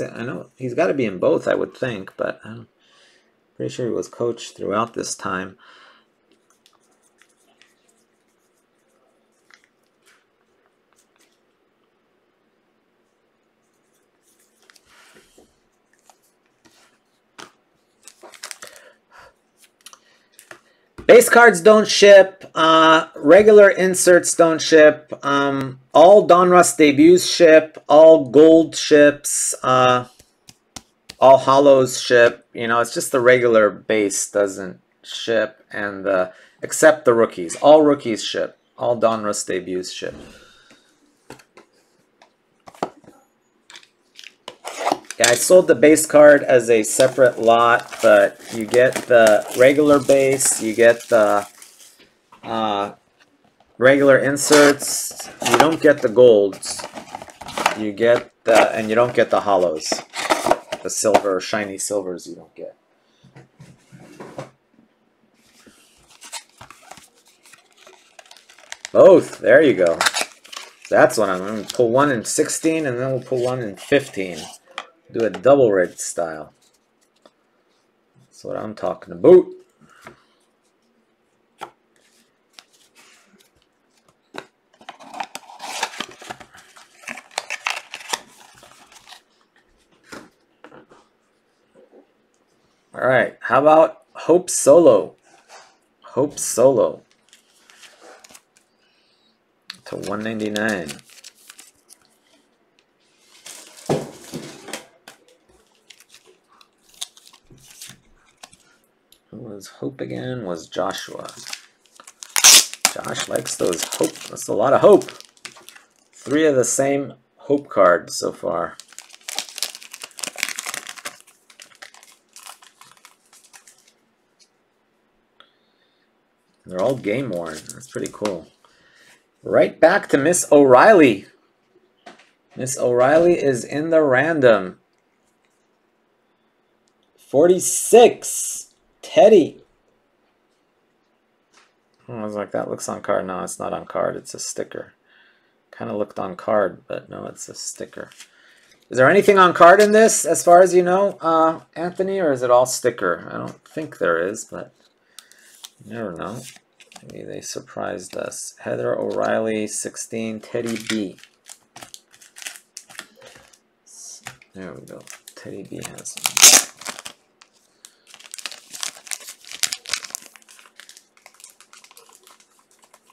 [SPEAKER 1] I know he's got to be in both, I would think, but I'm pretty sure he was coached throughout this time. Base cards don't ship. Uh, regular inserts don't ship. Um, all Donruss debuts ship. All gold ships. Uh, all hollows ship. You know, it's just the regular base doesn't ship, and the except the rookies. All rookies ship. All Donruss debuts ship. Yeah, I sold the base card as a separate lot, but you get the regular base, you get the uh, regular inserts, you don't get the golds, you get the, and you don't get the hollows, the silver, shiny silvers you don't get. Both, there you go. That's what I'm going to pull one in 16 and then we'll pull one in 15. Do a double red style. That's what I'm talking about. All right, how about Hope Solo? Hope Solo to 199. Was Hope again? Was Joshua. Josh likes those Hope. That's a lot of Hope. Three of the same Hope cards so far. They're all game worn. That's pretty cool. Right back to Miss O'Reilly. Miss O'Reilly is in the random. 46. Teddy. I was like, that looks on card. No, it's not on card. It's a sticker. Kind of looked on card, but no, it's a sticker. Is there anything on card in this, as far as you know, uh, Anthony, or is it all sticker? I don't think there is, but you never know. Maybe they surprised us. Heather O'Reilly, 16, Teddy B. There we go. Teddy B has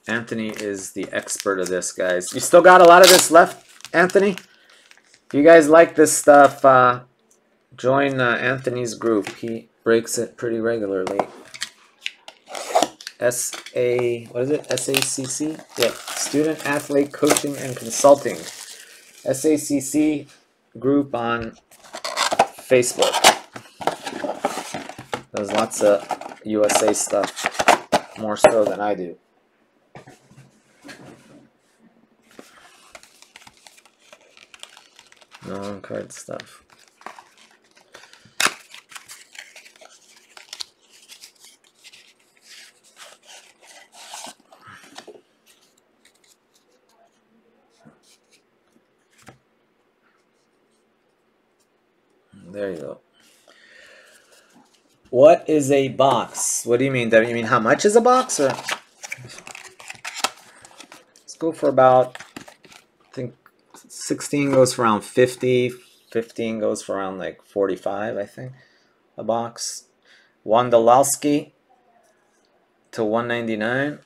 [SPEAKER 1] Anthony is the expert of this, guys. You still got a lot of this left, Anthony? If you guys like this stuff, uh, join uh, Anthony's group. He breaks it pretty regularly. S A what is it? S A C C? Yeah, Student Athlete Coaching and Consulting. S A C C group on Facebook. There's lots of USA stuff, more so than I do. No on card stuff. There you go. What is a box? What do you mean? Do you mean how much is a box? Or let's go for about. I think 16 goes for around 50. 15 goes for around like 45. I think a box. Wondolowski to 199.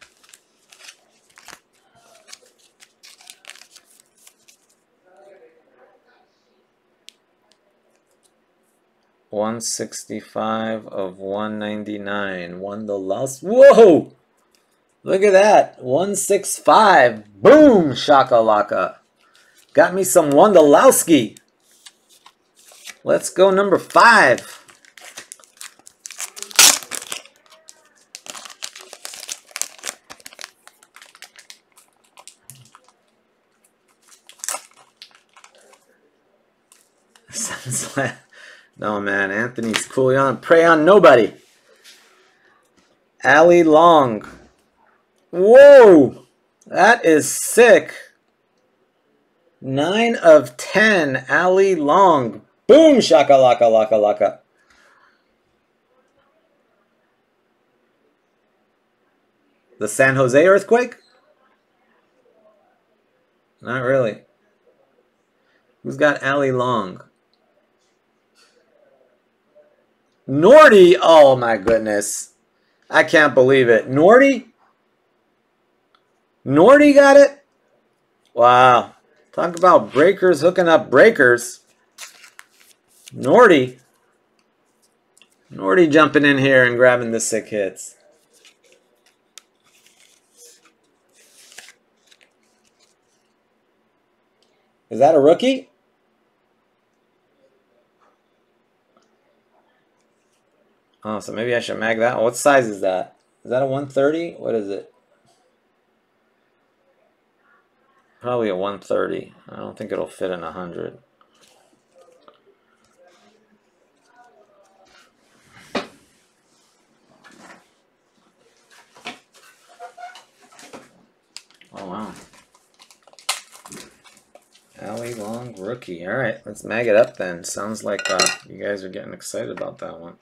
[SPEAKER 1] One sixty five of one ninety nine. One the last. Whoa! Look at that. One six five. Boom! Shakalaka. Got me some Wondolowski. Let's go number five. No, man. Anthony's cool. on prey on nobody. Allie Long. Whoa! That is sick. 9 of 10. Allie Long. Boom! Shaka laka laka laka. The San Jose earthquake? Not really. Who's got Allie Long? Nordy, oh my goodness. I can't believe it. Nordy? Nordy got it? Wow. Talk about breakers hooking up breakers. Nordy. Nordy jumping in here and grabbing the sick hits. Is that a rookie? Oh, so maybe I should mag that. What size is that? Is that a 130? What is it? Probably a 130. I don't think it'll fit in a 100. Oh, wow. Allie Long rookie. All right, let's mag it up then. Sounds like uh, you guys are getting excited about that one.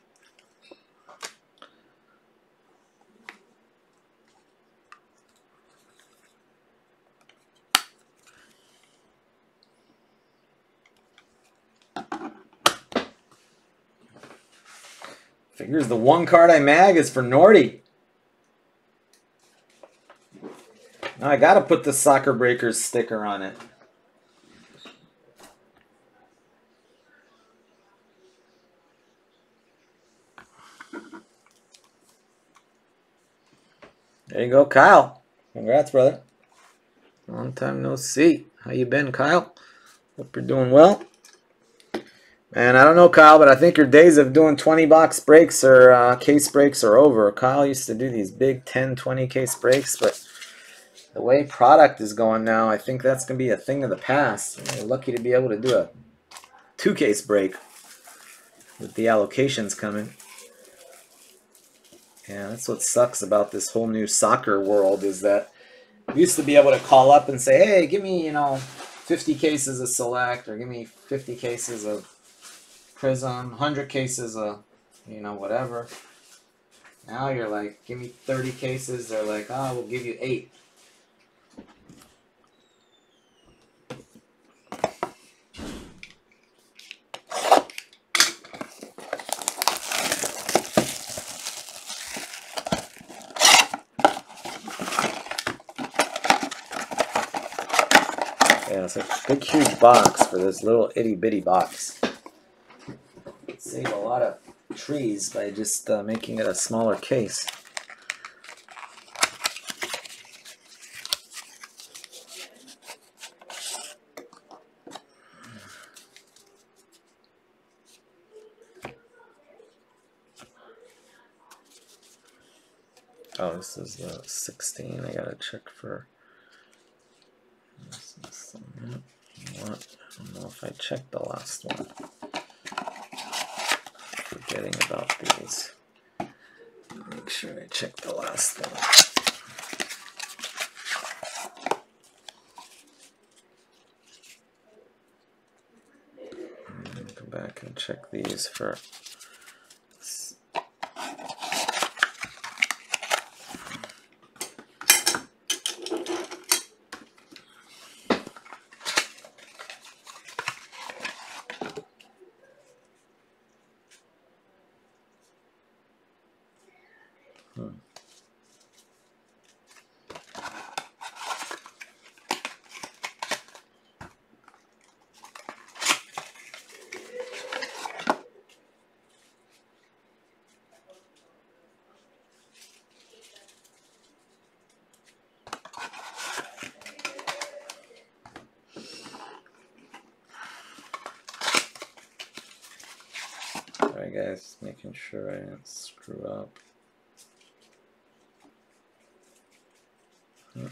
[SPEAKER 1] Figures the one card I mag is for Nordy. Now I gotta put the Soccer Breakers sticker on it. There you go, Kyle. Congrats, brother. Long time no see. How you been, Kyle? Hope you're doing well. And I don't know, Kyle, but I think your days of doing 20 box breaks or uh, case breaks are over. Kyle used to do these big 10, 20 case breaks, but the way product is going now, I think that's going to be a thing of the past. We're lucky to be able to do a two case break with the allocations coming. Yeah, that's what sucks about this whole new soccer world is that used to be able to call up and say, hey, give me, you know, 50 cases of Select or give me 50 cases of prism, um, 100 cases of, you know, whatever. Now you're like, give me 30 cases. They're like, ah, oh, we'll give you eight. Yeah, it's a big, huge box for this little itty bitty box. Save a lot of trees by just uh, making it a smaller case. Oh, this is the 16. I gotta check for. I don't know if I checked the last one. Forgetting about these. Make sure I check the last one. Back and check these for Alright guys, making sure I didn't screw up. Hmm.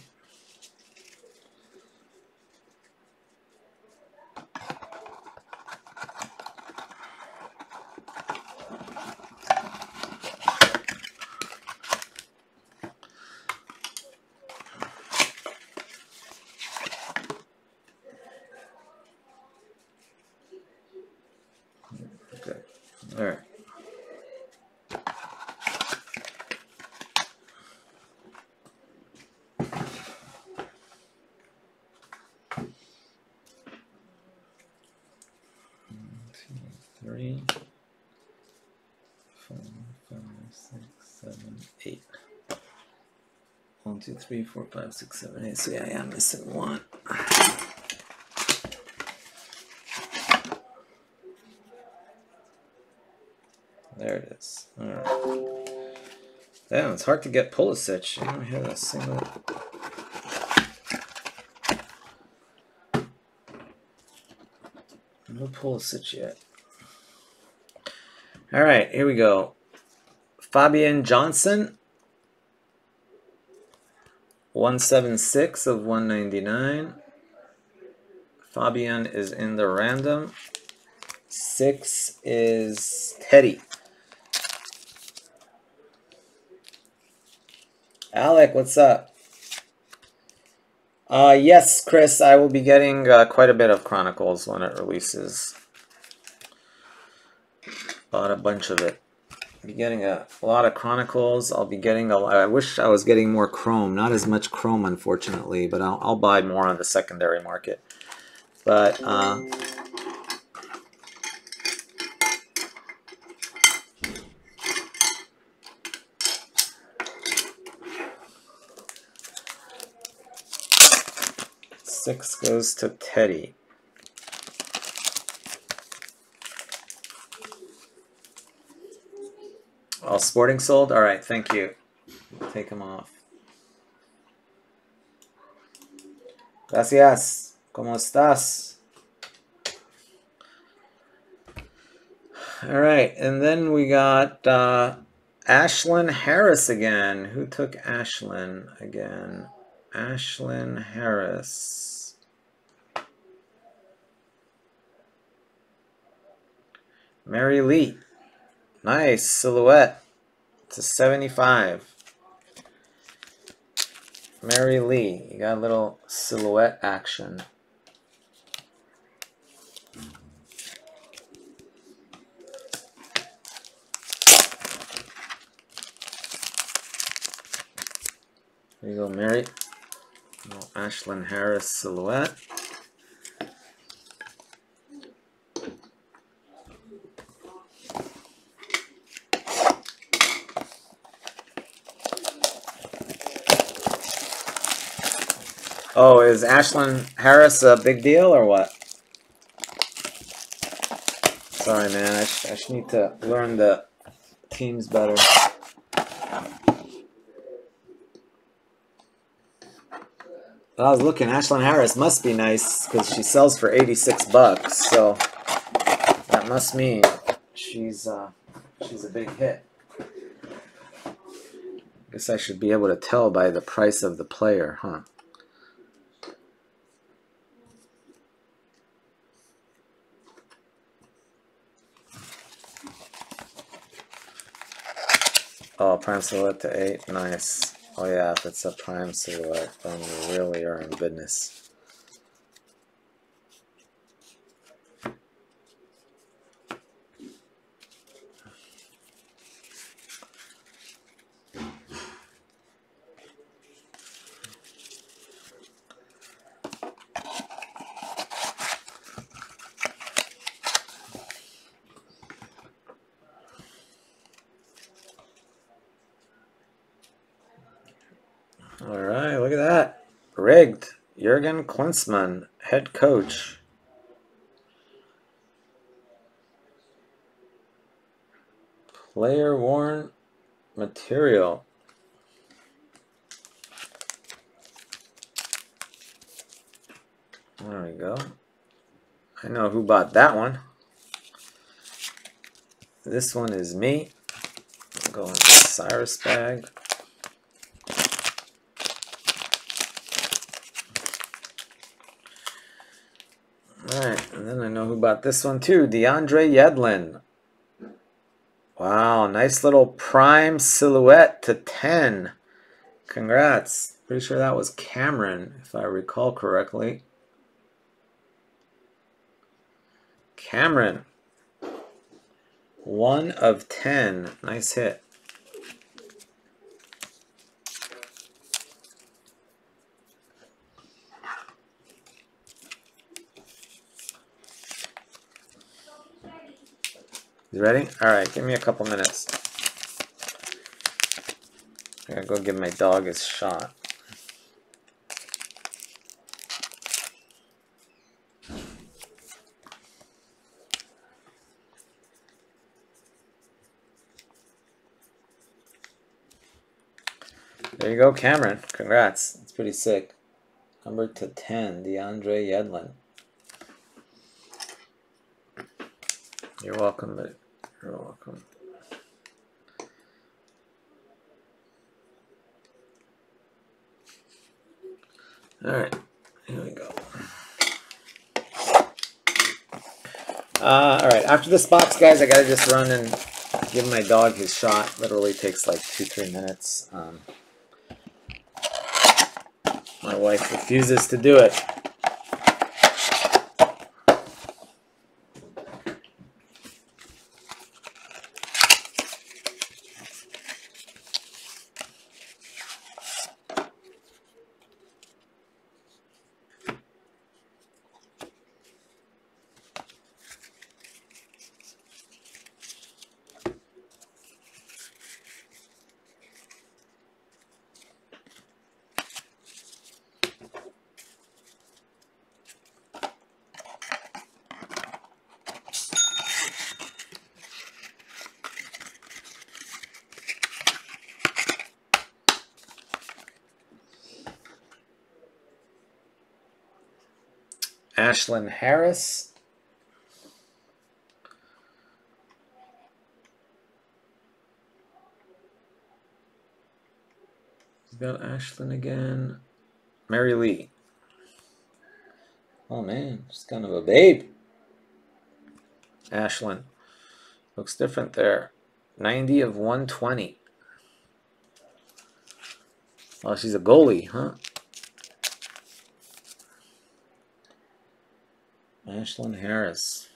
[SPEAKER 1] Okay. All right. One, two, three, four, five, six, seven, eight. One, two, three, four, five, six, seven, eight. So yeah, I am missing one. There it is. All right. Damn, it's hard to get Pulisic. I don't have a single. No Pulisic yet. All right, here we go. Fabian Johnson. 176 of 199. Fabian is in the random. Six is Teddy. Alec, what's up? Uh, yes, Chris, I will be getting uh, quite a bit of Chronicles when it releases. Bought a bunch of it. Be getting a, a lot of Chronicles. I'll be getting a lot. I wish I was getting more Chrome. Not as much Chrome, unfortunately, but I'll, I'll buy more on the secondary market. But, uh, Six goes to Teddy. All sporting sold? All right, thank you. Take them off. Gracias. ¿Cómo estás? All right, and then we got uh, Ashlyn Harris again. Who took Ashlyn again? Ashlyn Harris. Mary Lee. Nice silhouette. A 75. Mary Lee. You got a little silhouette action. There you go, Mary. Little Ashlyn Harris silhouette. Oh, is Ashlyn Harris a big deal or what? Sorry, man. I, sh I sh need to learn the teams better. I was looking, Ashlyn Harris must be nice because she sells for 86 bucks. So that must mean she's uh, she's a big hit. Guess I should be able to tell by the price of the player, huh? Oh, prime silhouette to 8. Nice. Oh yeah, if it's a prime silhouette, then we really are in business. All right, look at that. Rigged. Jurgen Klinsmann, head coach. Player worn material. There we go. I know who bought that one. This one is me. I'm going Cyrus bag. Alright, bought this one too. DeAndre Yedlin. Wow, nice little prime silhouette to 10. Congrats. Pretty sure that was Cameron, if I recall correctly. Cameron. One of 10. Nice hit. You ready? All right, give me a couple minutes. I gotta go give my dog his shot. There you go, Cameron. Congrats. It's pretty sick. Number to 10, DeAndre Yedlin. You're welcome, All right, here we go. Uh, all right, after this box, guys, I gotta just run and give my dog his shot. Literally takes like two, three minutes. Um, my wife refuses to do it. Ashlyn Harris. Is that Ashlyn again? Mary Lee. Oh man, she's kind of a babe. Ashlyn. Looks different there. 90 of 120. Oh, she's a goalie, huh? Ashlyn Harris.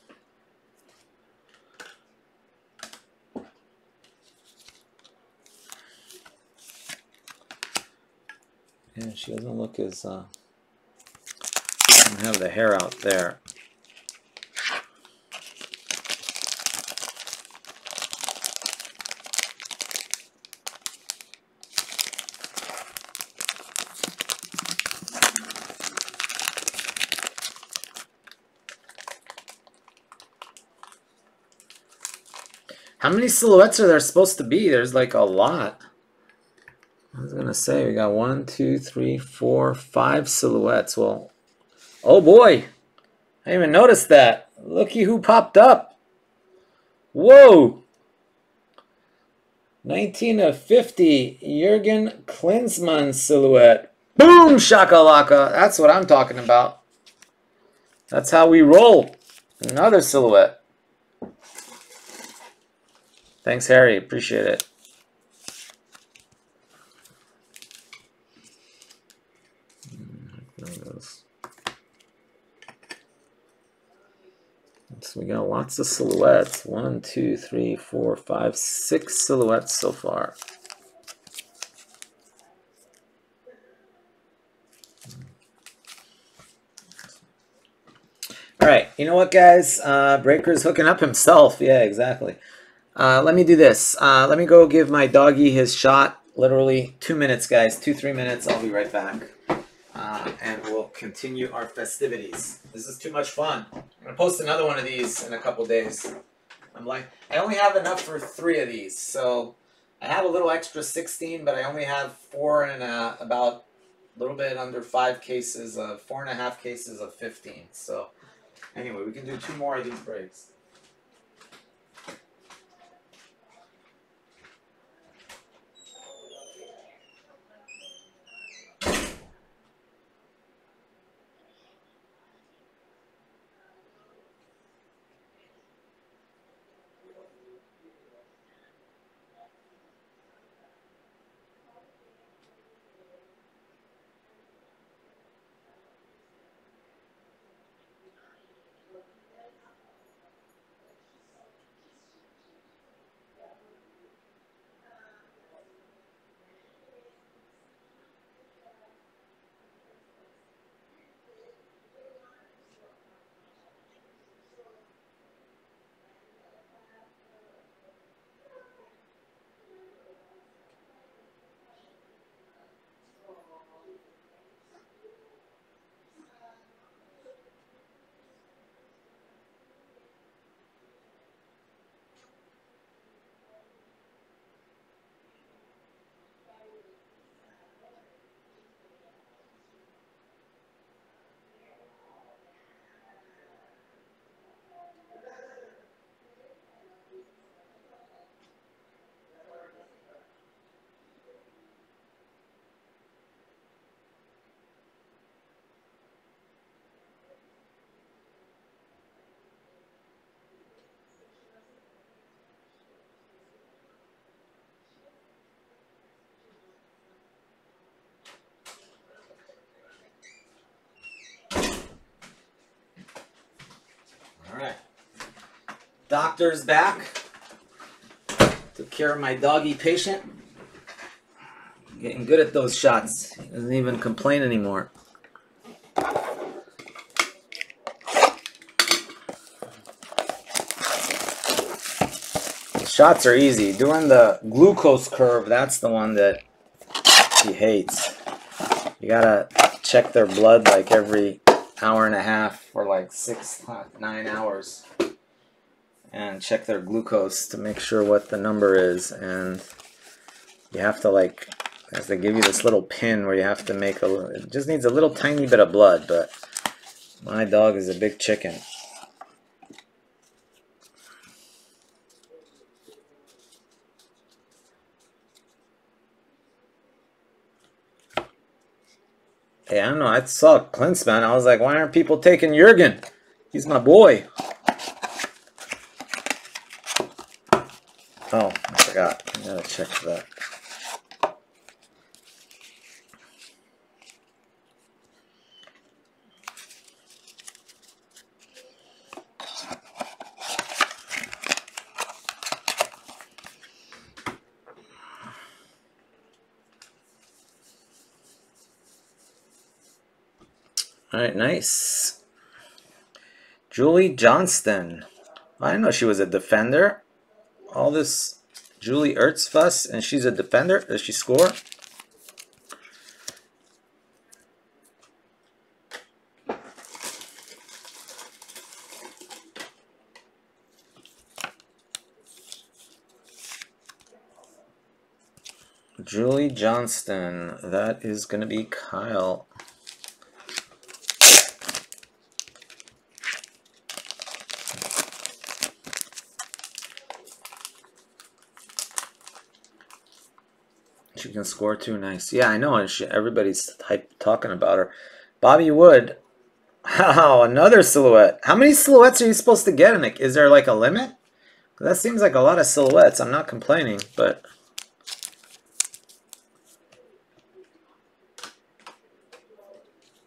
[SPEAKER 1] Yeah, she doesn't look as, uh, doesn't have the hair out there. How many silhouettes are there supposed to be? There's like a lot. I was gonna say we got one, two, three, four, five silhouettes. Well, oh boy, I didn't even notice that. Looky who popped up. Whoa! 19 of 50, Jurgen Klinsmann silhouette. Boom, shakalaka. That's what I'm talking about. That's how we roll. Another silhouette. Thanks, Harry. Appreciate it. So we got lots of silhouettes. One, two, three, four, five, six silhouettes so far. All right, you know what, guys? Uh, Breaker's hooking up himself. Yeah, exactly. Uh, let me do this. Uh, let me go give my doggy his shot. Literally two minutes, guys. Two, three minutes. I'll be right back. Uh, and we'll continue our festivities. This is too much fun. I'm going to post another one of these in a couple days. I'm like, I only have enough for three of these. So I have a little extra 16, but I only have four and a, about a little bit under five cases of, four and a half cases of 15. So Anyway, we can do two more of these breaks. Doctor's back. Took care of my doggy patient. Getting good at those shots. He doesn't even complain anymore. Shots are easy. Doing the glucose curve, that's the one that he hates. You gotta check their blood like every hour and a half for like six, nine hours and check their glucose to make sure what the number is and you have to like as they give you this little pin where you have to make a it just needs a little tiny bit of blood but my dog is a big chicken Hey, I don't know. I saw Klinsmann. I was like, why aren't people taking Jurgen? He's my boy. Oh, I forgot. I gotta check that. All right, nice. Julie Johnston. I know she was a defender all this Julie Ertzfuss, and she's a defender. Does she score? Julie Johnston. That is going to be Kyle can score too. Nice. Yeah, I know. And she, everybody's hype, talking about her. Bobby Wood. Wow, another silhouette. How many silhouettes are you supposed to get in it? Is there like a limit? That seems like a lot of silhouettes. I'm not complaining, but...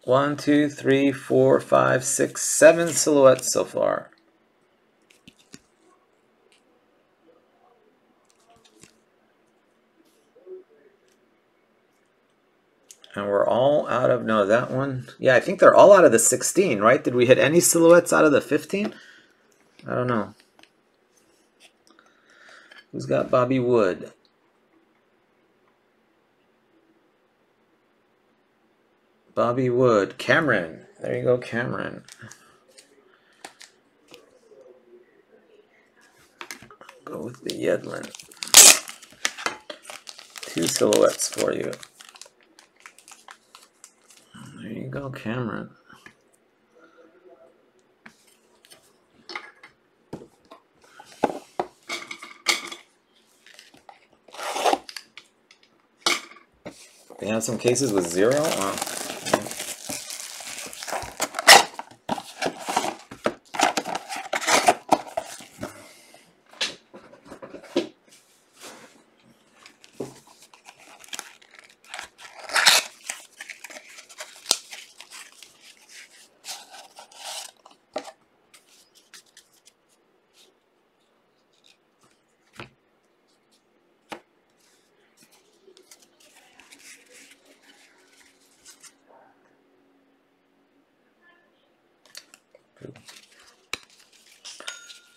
[SPEAKER 1] One, two, three, four, five, six, seven silhouettes so far. And we're all out of, no, that one. Yeah, I think they're all out of the 16, right? Did we hit any silhouettes out of the 15? I don't know. Who's got Bobby Wood? Bobby Wood. Cameron. There you go, Cameron. Go with the Yedlin. Two silhouettes for you. There you go, Cameron. They have some cases with zero? Wow.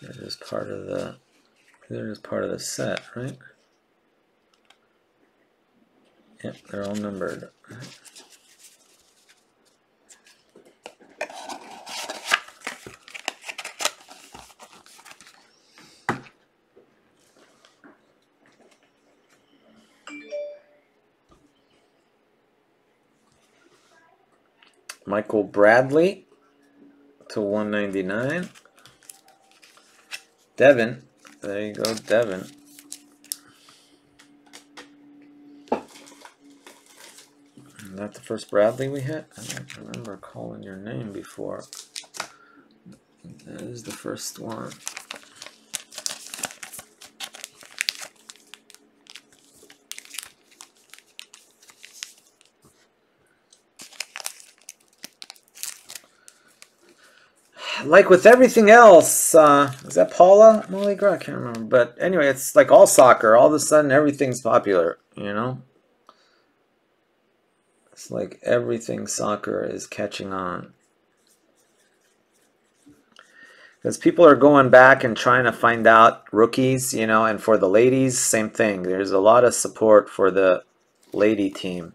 [SPEAKER 1] That is part of the the set, right? Yep, they're all numbered. Michael Bradley to 199. Devin. There you go, Devin. Is that the first Bradley we hit? I don't remember calling your name before. That is the first one. Like with everything else, uh, is that Paula Molly I can't remember. But anyway, it's like all soccer. All of a sudden, everything's popular. You know, it's like everything soccer is catching on because people are going back and trying to find out rookies. You know, and for the ladies, same thing. There's a lot of support for the lady team,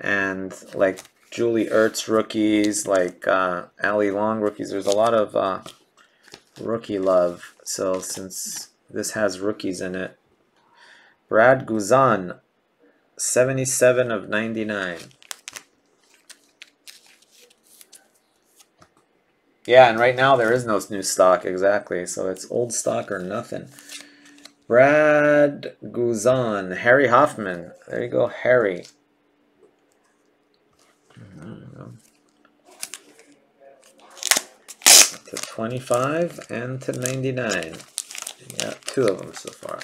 [SPEAKER 1] and like Julie Ertz rookies, like uh, Allie Long rookies. There's a lot of uh, rookie love. So since this has rookies in it, Brad Guzan, 77 of 99. Yeah, and right now there is no new stock, exactly. So it's old stock or nothing. Brad Guzan, Harry Hoffman. There you go, Harry. To 25 and to 99. You got two of them so far.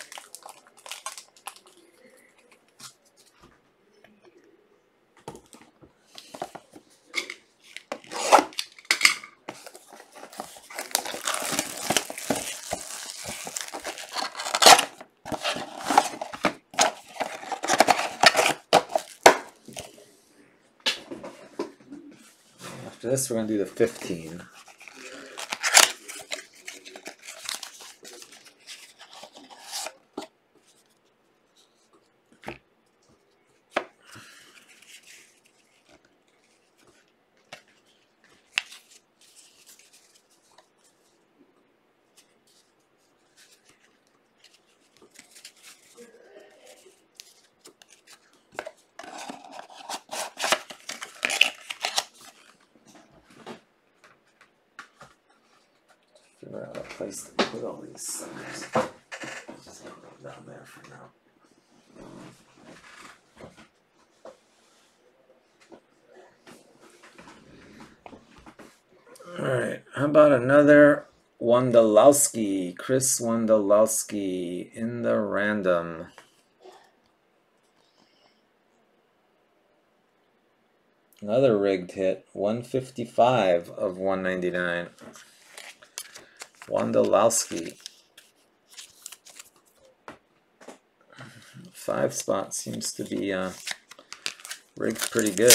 [SPEAKER 1] After this, we're going to do the 15. About another Wondolowski, Chris Wondolowski in the random. Another rigged hit, 155 of 199. Wondolowski. Five spot seems to be uh, rigged pretty good.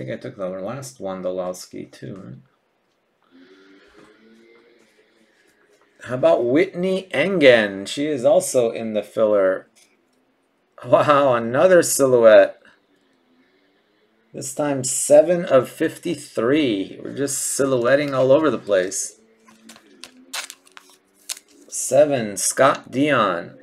[SPEAKER 1] Think I took the last Wondolowski too. Right? How about Whitney Engen? She is also in the filler. Wow, another silhouette. This time 7 of 53. We're just silhouetting all over the place. 7, Scott Dion.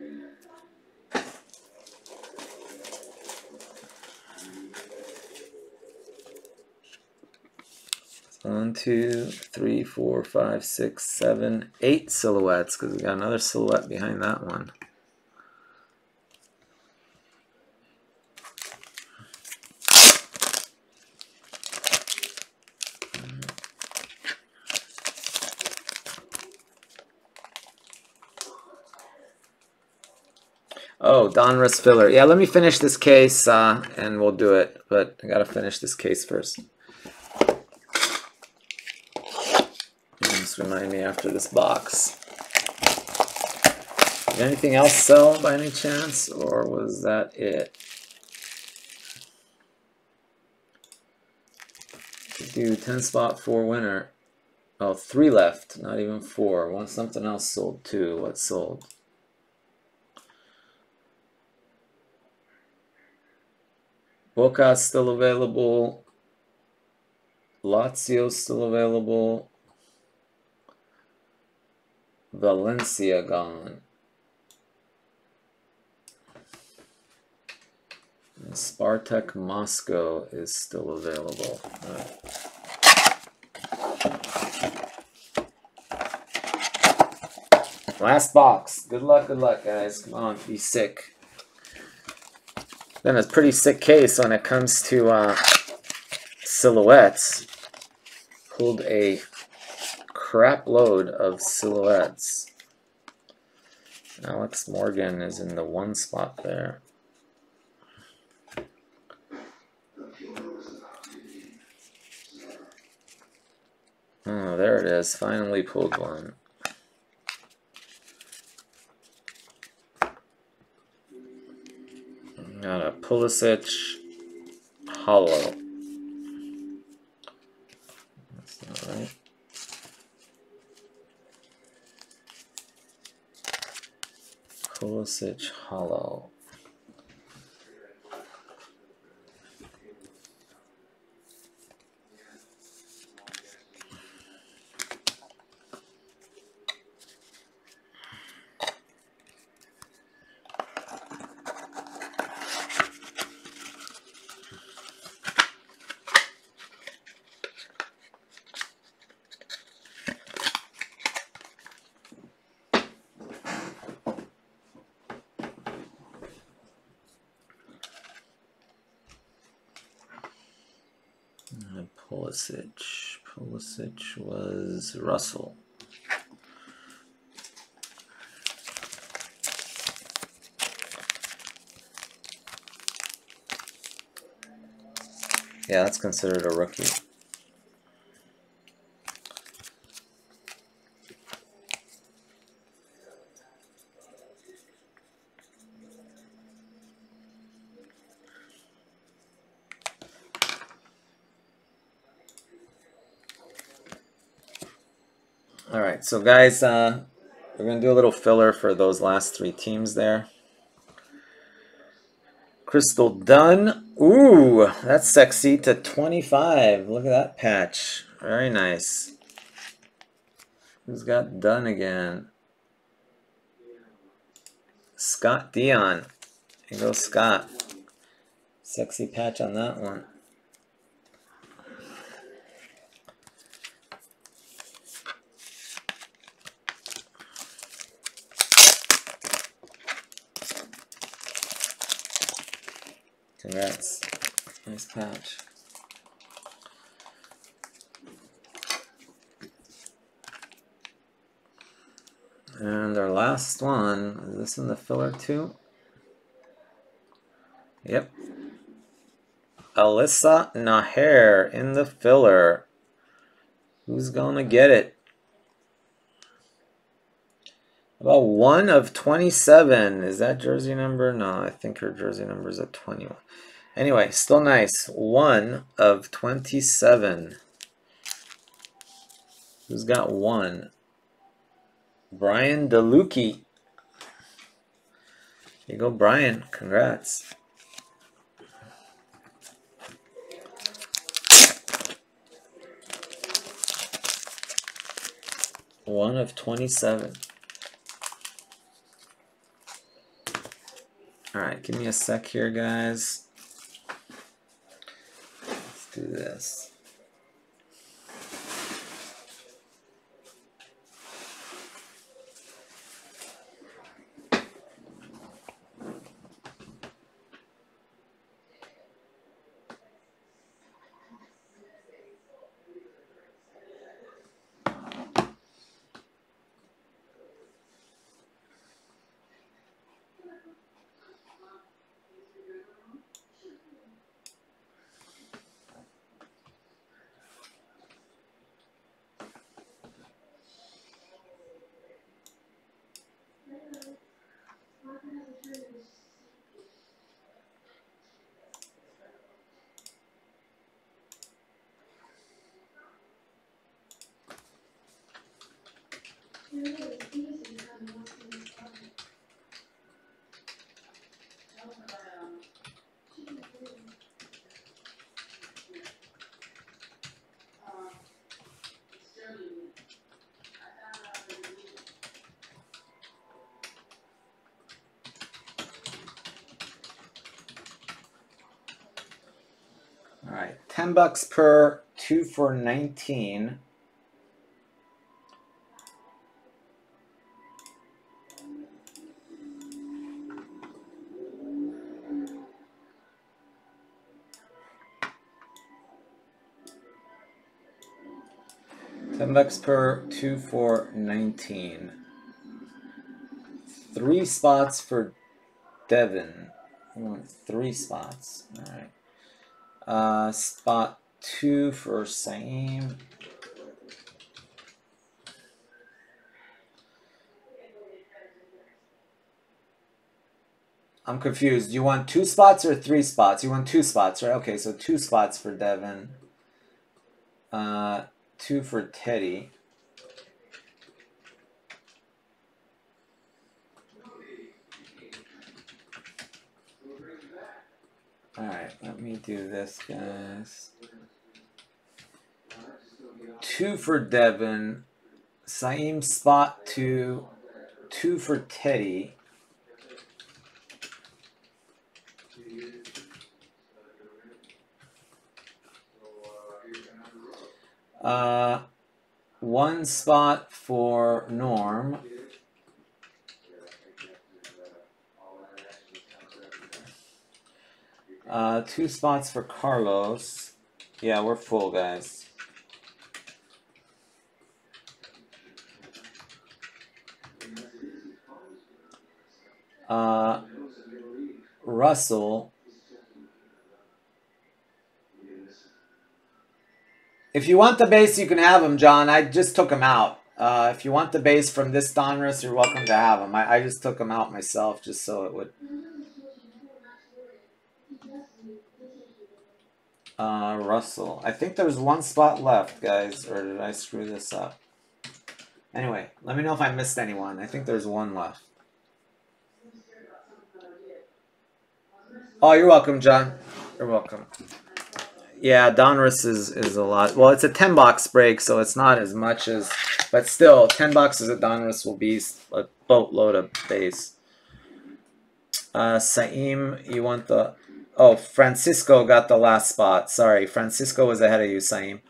[SPEAKER 1] One, two, three, four, five, six, seven, eight silhouettes because we got another silhouette behind that one. Oh, Donruss filler. Yeah, let me finish this case uh, and we'll do it. But I got to finish this case first. Remind me after this box. Did anything else sell by any chance, or was that it? Do 10 spot, 4 winner. Oh, three left, not even four. One something else sold too. What sold? Boca still available. Lazio still available. Valencia gone. And Spartak Moscow is still available. Right. Last box. Good luck, good luck, guys. Come on, be sick. Then a pretty sick case when it comes to uh, silhouettes. Pulled a crap load of silhouettes. Alex Morgan is in the one spot there. Oh, there it is. Finally pulled one. Got a Pulisic hollow. Pulisic Hollow. Pulisic. Pulisic was Russell. Yeah, that's considered a rookie. All right, so guys, uh, we're going to do a little filler for those last three teams there. Crystal Dunn. Ooh, that's sexy to 25. Look at that patch. Very nice. Who's got Dunn again? Scott Dion. Here goes Scott. Sexy patch on that one. Congrats. Nice patch. And our last one, is this in the filler too? Yep. Alyssa Naeher in the filler. Who's gonna get it? About one of 27. Is that jersey number? No, I think her jersey number is at 21. Anyway, still nice. One of 27. Who's got one? Brian DeLucchi. Here you go, Brian. Congrats. One of 27. All right, give me a sec here, guys. Let's do this. All right, 10 bucks per, two for 19. Ten bucks per, two for 19. Three spots for Devin. Three spots. All right. Uh, spot two for same. I'm confused. You want two spots or three spots? You want two spots, right? Okay, so two spots for Devin. Uh, two for Teddy. Alright, let me do this, guys. Two for Devin. Saeem spot two. Two for Teddy. Uh, one spot for Norm. Uh, two spots for Carlos. Yeah, we're full, guys. Uh, Russell. If you want the base, you can have them, John. I just took them out. Uh, if you want the base from this Donruss, you're welcome to have them. I, I just took them out myself just so it would. Uh, Russell. I think there's one spot left, guys. Or did I screw this up? Anyway, let me know if I missed anyone. I think there's one left. Oh, you're welcome, John. You're welcome. Yeah, Donruss is, is a lot. Well, it's a 10 box break, so it's not as much as... But still, 10 boxes of Donruss will be a boatload of base. Uh, Saim, you want the... Oh, Francisco got the last spot. Sorry, Francisco was ahead of you, Saim.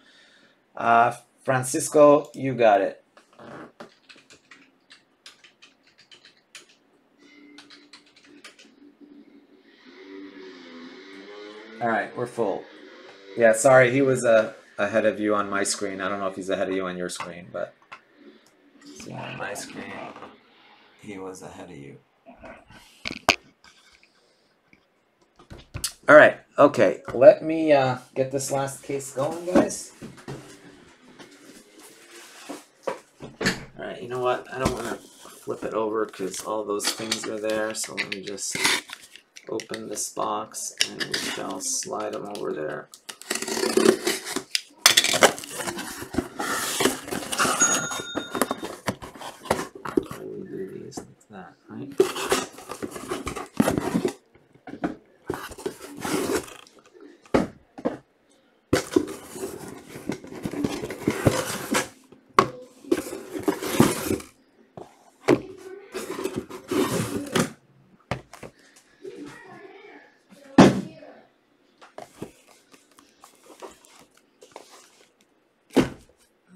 [SPEAKER 1] Uh, Francisco, you got it. All right, we're full. Yeah, sorry, he was uh, ahead of you on my screen. I don't know if he's ahead of you on your screen, but on my screen, he was ahead of you. All right, okay. Let me uh, get this last case going, guys. All right, you know what? I don't want to flip it over because all those things are there. So let me just open this box and we shall slide them over there. Like that, right?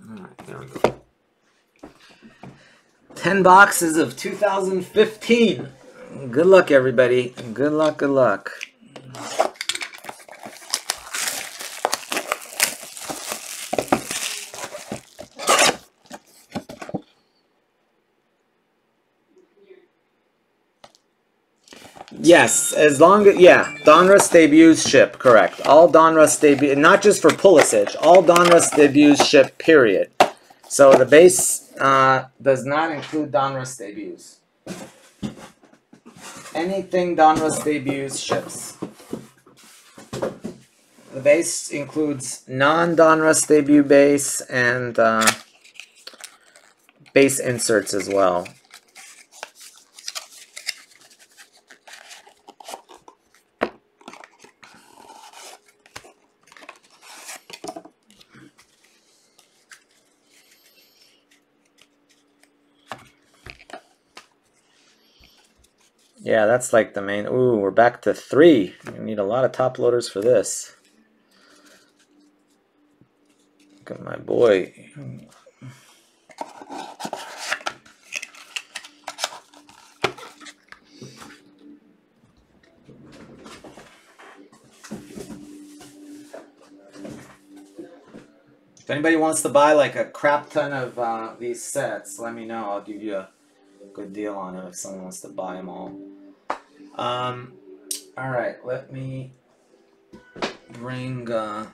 [SPEAKER 1] Alright, there we go. 10 boxes of 2015. Good luck, everybody. Good luck, good luck. Yes, as long as yeah, Donruss debuts ship, correct. All Donruss debut, not just for Pulisic, all Donruss debuts ship. Period. So the base uh, does not include Donruss debuts. Anything Donruss debuts ships. The base includes non-Donruss debut base and uh, base inserts as well. Yeah, that's like the main. Ooh, we're back to three. We need a lot of top loaders for this. Look at my boy. If anybody wants to buy like a crap ton of uh, these sets, let me know. I'll give you a good deal on it if someone wants to buy them all. Um, all right, let me bring. Uh,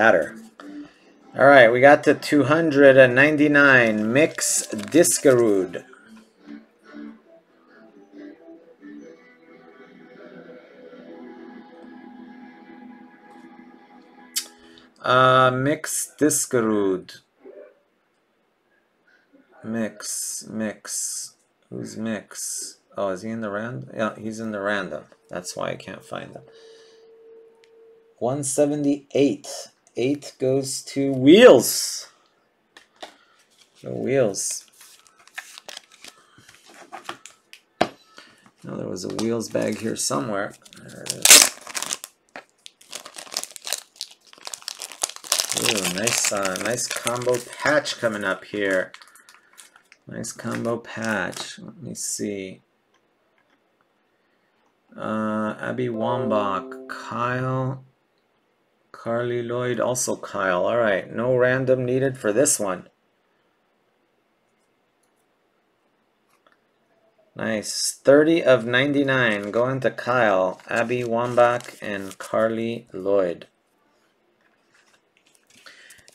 [SPEAKER 1] Fatter. All right, we got to 299 Mix Diskerud. Uh, Mix Diskerud. Mix, Mix. Who's Mix? Oh, is he in the random? Yeah, he's in the random. That's why I can't find him. 178. 8 goes to Wheels. No Wheels. No, there was a Wheels bag here somewhere. There it is. Ooh, nice, uh, nice combo patch coming up here. Nice combo patch. Let me see. Uh, Abby Wambach, Kyle, Carli Lloyd, also Kyle. All right, no random needed for this one. Nice. 30 of 99 going to Kyle, Abby Wambach, and Carli Lloyd.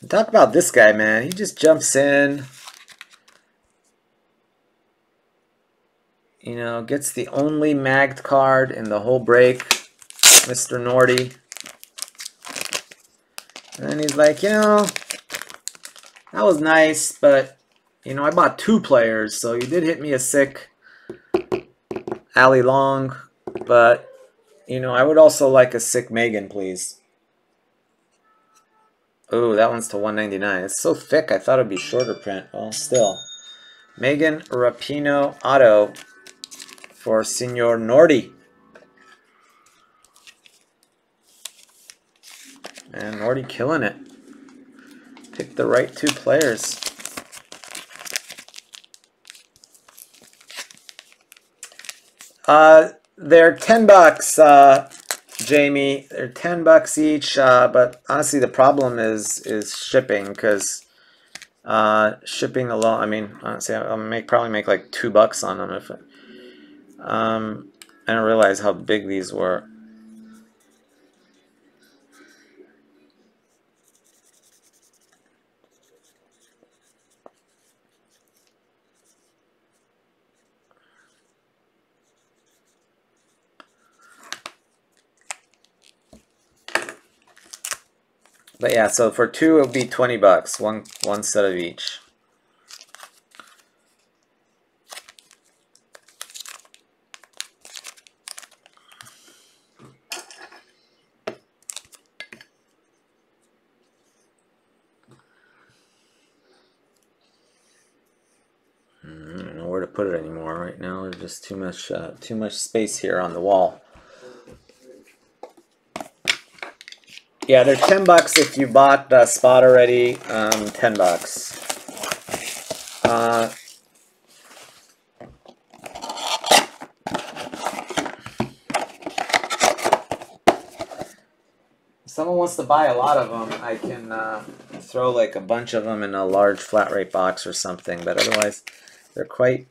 [SPEAKER 1] Talk about this guy, man. He just jumps in. You know, gets the only magged card in the whole break. Mr. Nordy. And he's like, you know, that was nice, but, you know, I bought two players, so you did hit me a sick Allie Long, but, you know, I would also like a sick Megan, please. Oh, that one's to 199. It's so thick, I thought it'd be shorter print. Well, still. Megan Rapinoe Auto for Senor Nordy. And already killing it. Pick the right two players. Uh, they're 10 bucks, uh, Jamie. They're 10 bucks each, uh, but honestly the problem is is shipping because uh, shipping alone, I mean, honestly, I'll make probably make like two bucks on them if um, I don't realize how big these were. But yeah, so for two, it would be 20 bucks, one, one set of each. Hmm, I don't know where to put it anymore right now. There's just too much, uh, too much space here on the wall. Yeah, they're 10 bucks if you bought the spot already. Um, 10 bucks. Uh, someone wants to buy a lot of them, I can uh, throw like a bunch of them in a large flat rate box or something. But otherwise, they're quite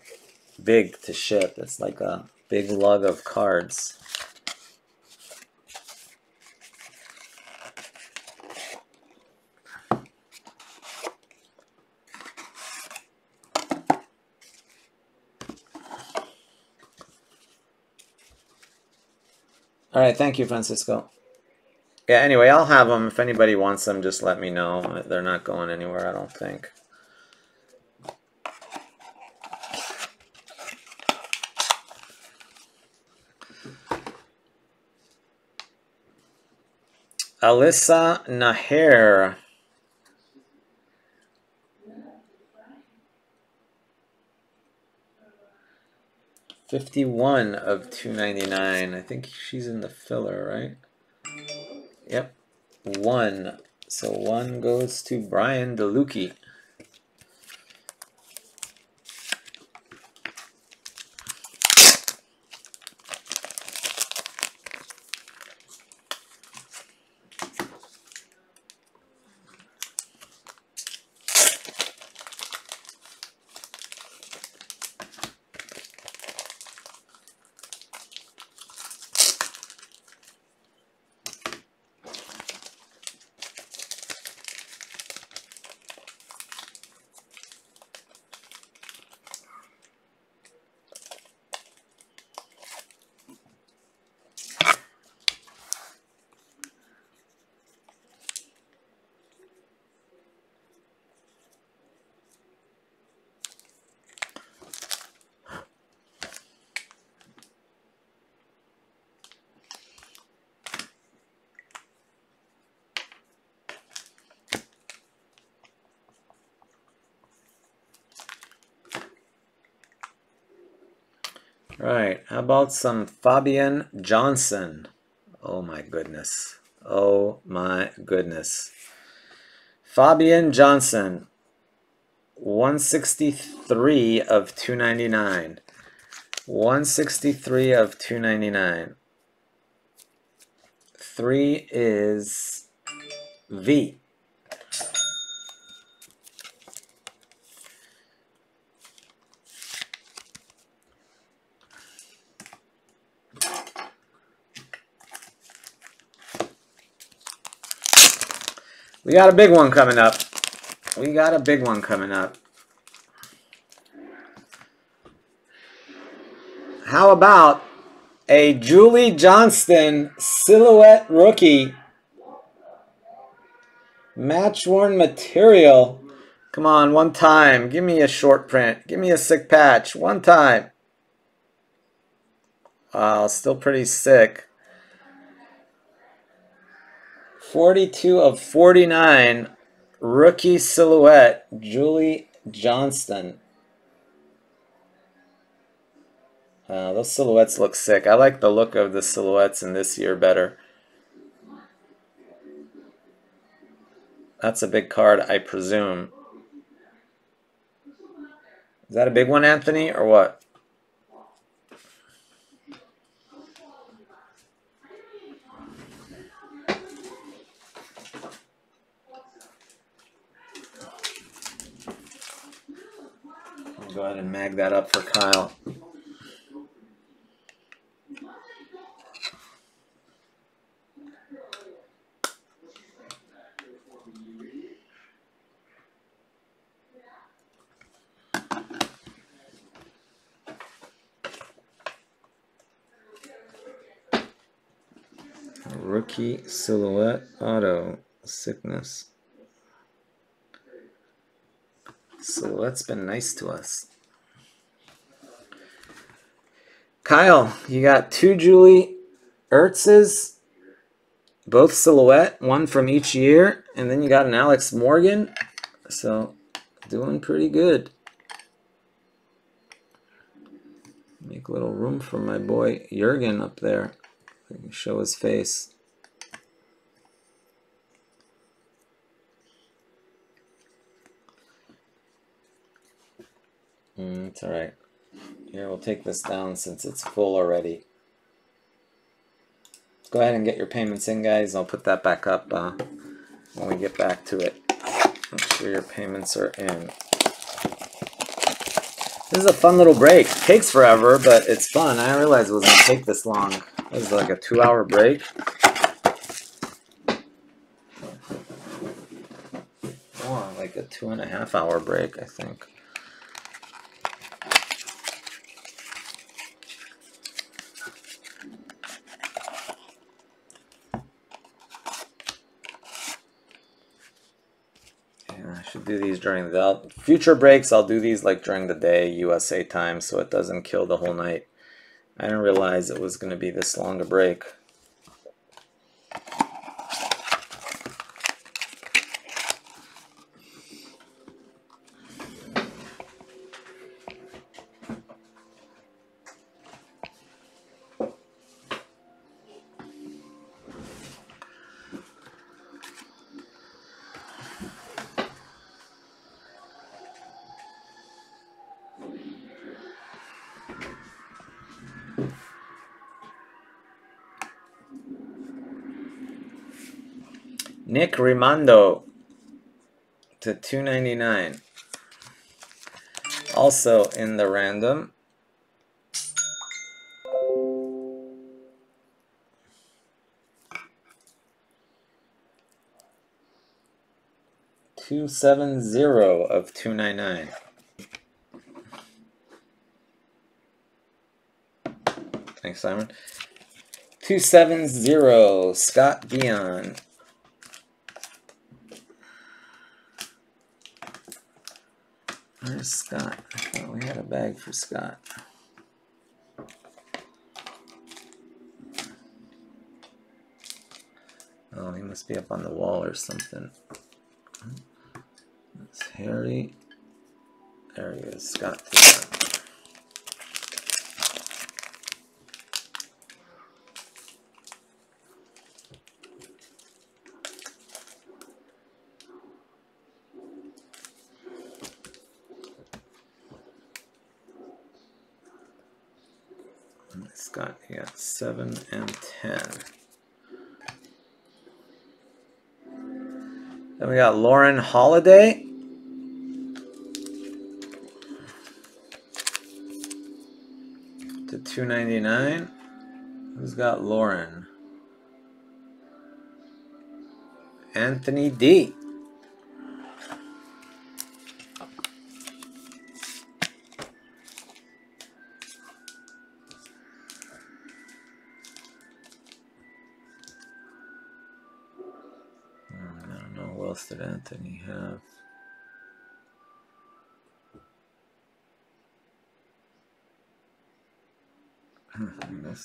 [SPEAKER 1] big to ship. It's like a big lug of cards. All right, thank you, Francisco. Yeah, anyway, I'll have them. If anybody wants them, just let me know. They're not going anywhere, I don't think. Alyssa Naeher. 51 of 299. I think she's in the filler, right? Yep. One. So one goes to Brian DeLucchi. Right. How about some Fabian Johnson? Oh my goodness. Oh my goodness. Fabian Johnson. 163 of 299. 163 of 299. 3 is V. got a big one coming up. We got a big one coming up. How about a Julie Johnston silhouette rookie Match worn material. Come on, one time. Give me a short print. Give me a sick patch. One time. Wow, still pretty sick. 42 of 49. Rookie silhouette. Julie Johnston. Uh, those silhouettes look sick. I like the look of the silhouettes in this year better. That's a big card, I presume. Is that a big one, Anthony, or what? Go ahead and mag that up for Kyle. Rookie silhouette auto sickness. Silhouette's been nice to us. Kyle, you got two Julie Ertzes, both silhouette, one from each year, and then you got an Alex Morgan. So, doing pretty good. Make a little room for my boy Jurgen up there. Show his face. Mm, it's alright. Here, we'll take this down since it's full already. Go ahead and get your payments in, guys. I'll put that back up uh, when we get back to it. Make sure your payments are in. This is a fun little break. It takes forever, but it's fun. I didn't realize it was going to take this long. This is like a two-hour break. More like a two and a half hour break, I think. Do these during the future breaks. I'll do these like during the day, USA time, so it doesn't kill the whole night. I didn't realize it was going to be this long a break. Nick Rimando to 299. Also in the random. Two seven zero of two nine nine. Thanks, Simon. Two seven zero Scott Dion. Where's Scott? I thought we had a bag for Scott. Oh, he must be up on the wall or something. That's Harry. There he is, Scott. Scott, yeah, 7 and 10. Then we got Lauren Holiday. To 299. Who's got Lauren? Anthony D.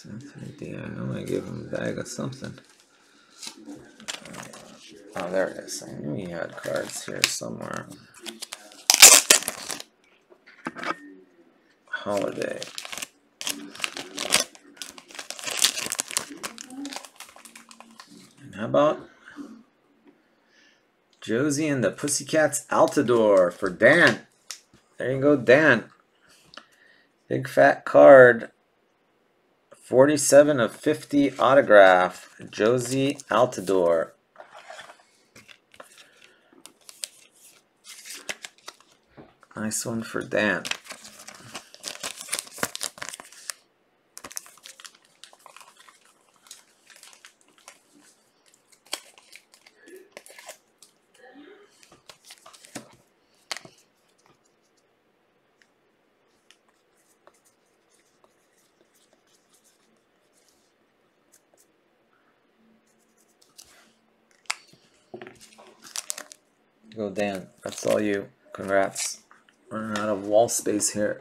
[SPEAKER 1] That's D. I know I gave him a bag of something. Oh, there it is. I knew he had cards here somewhere. Holiday. And how about Josie and the Pussycats Altidore for Dan? There you go, Dan. Big fat card. 47 of 50 autograph. Jozy Altidore. Nice one for Dan. Go Dan. That's all you. Congrats. Running out of wall space here.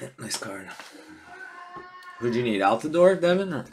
[SPEAKER 1] Yeah, nice card. Who'd you need? Devin? Or?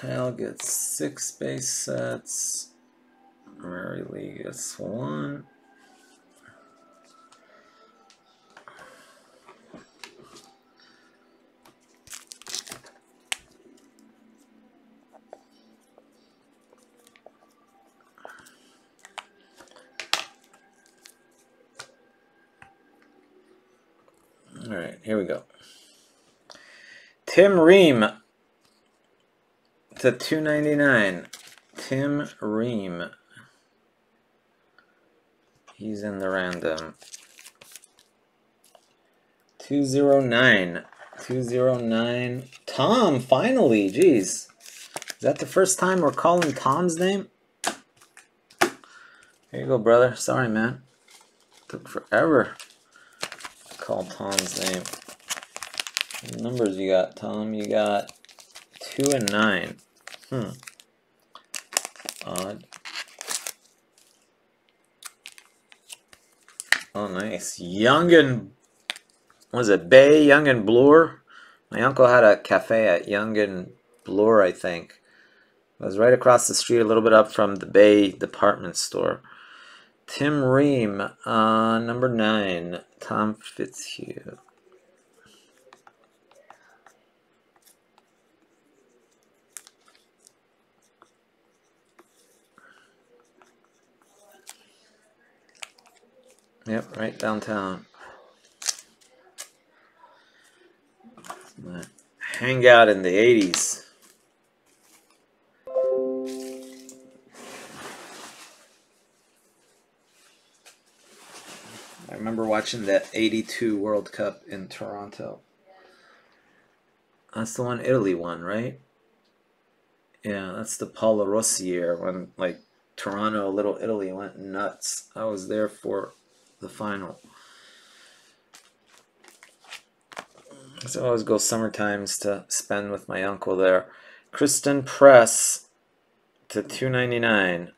[SPEAKER 1] Kyle gets six base sets. Mary Lee gets one. All right, here we go. Tim Ream to 299. Tim Ream. He's in the random. 209. 209. Tom, finally. Jeez. Is that the first time we're calling Tom's name? Here you go, brother. Sorry, man. Took forever to call Tom's name. What numbers you got, Tom? You got 2 and 9. Hmm. Odd. Oh, nice. Yonge and was it Bay Yonge and Bloor? My uncle had a cafe at Yonge and Bloor, I think. It was right across the street, a little bit up from the Bay department store. Tim Ream, uh, number nine, Tom Fitzhugh. Yep, right downtown. Hangout in the 80s. I remember watching that 82 World Cup in Toronto. That's the one Italy won, right? Yeah, that's the Paolo Rossi year when like Toronto, Little Italy went nuts. I was there for the final. So I always go summer times to spend with my uncle there. Christen Press to 299.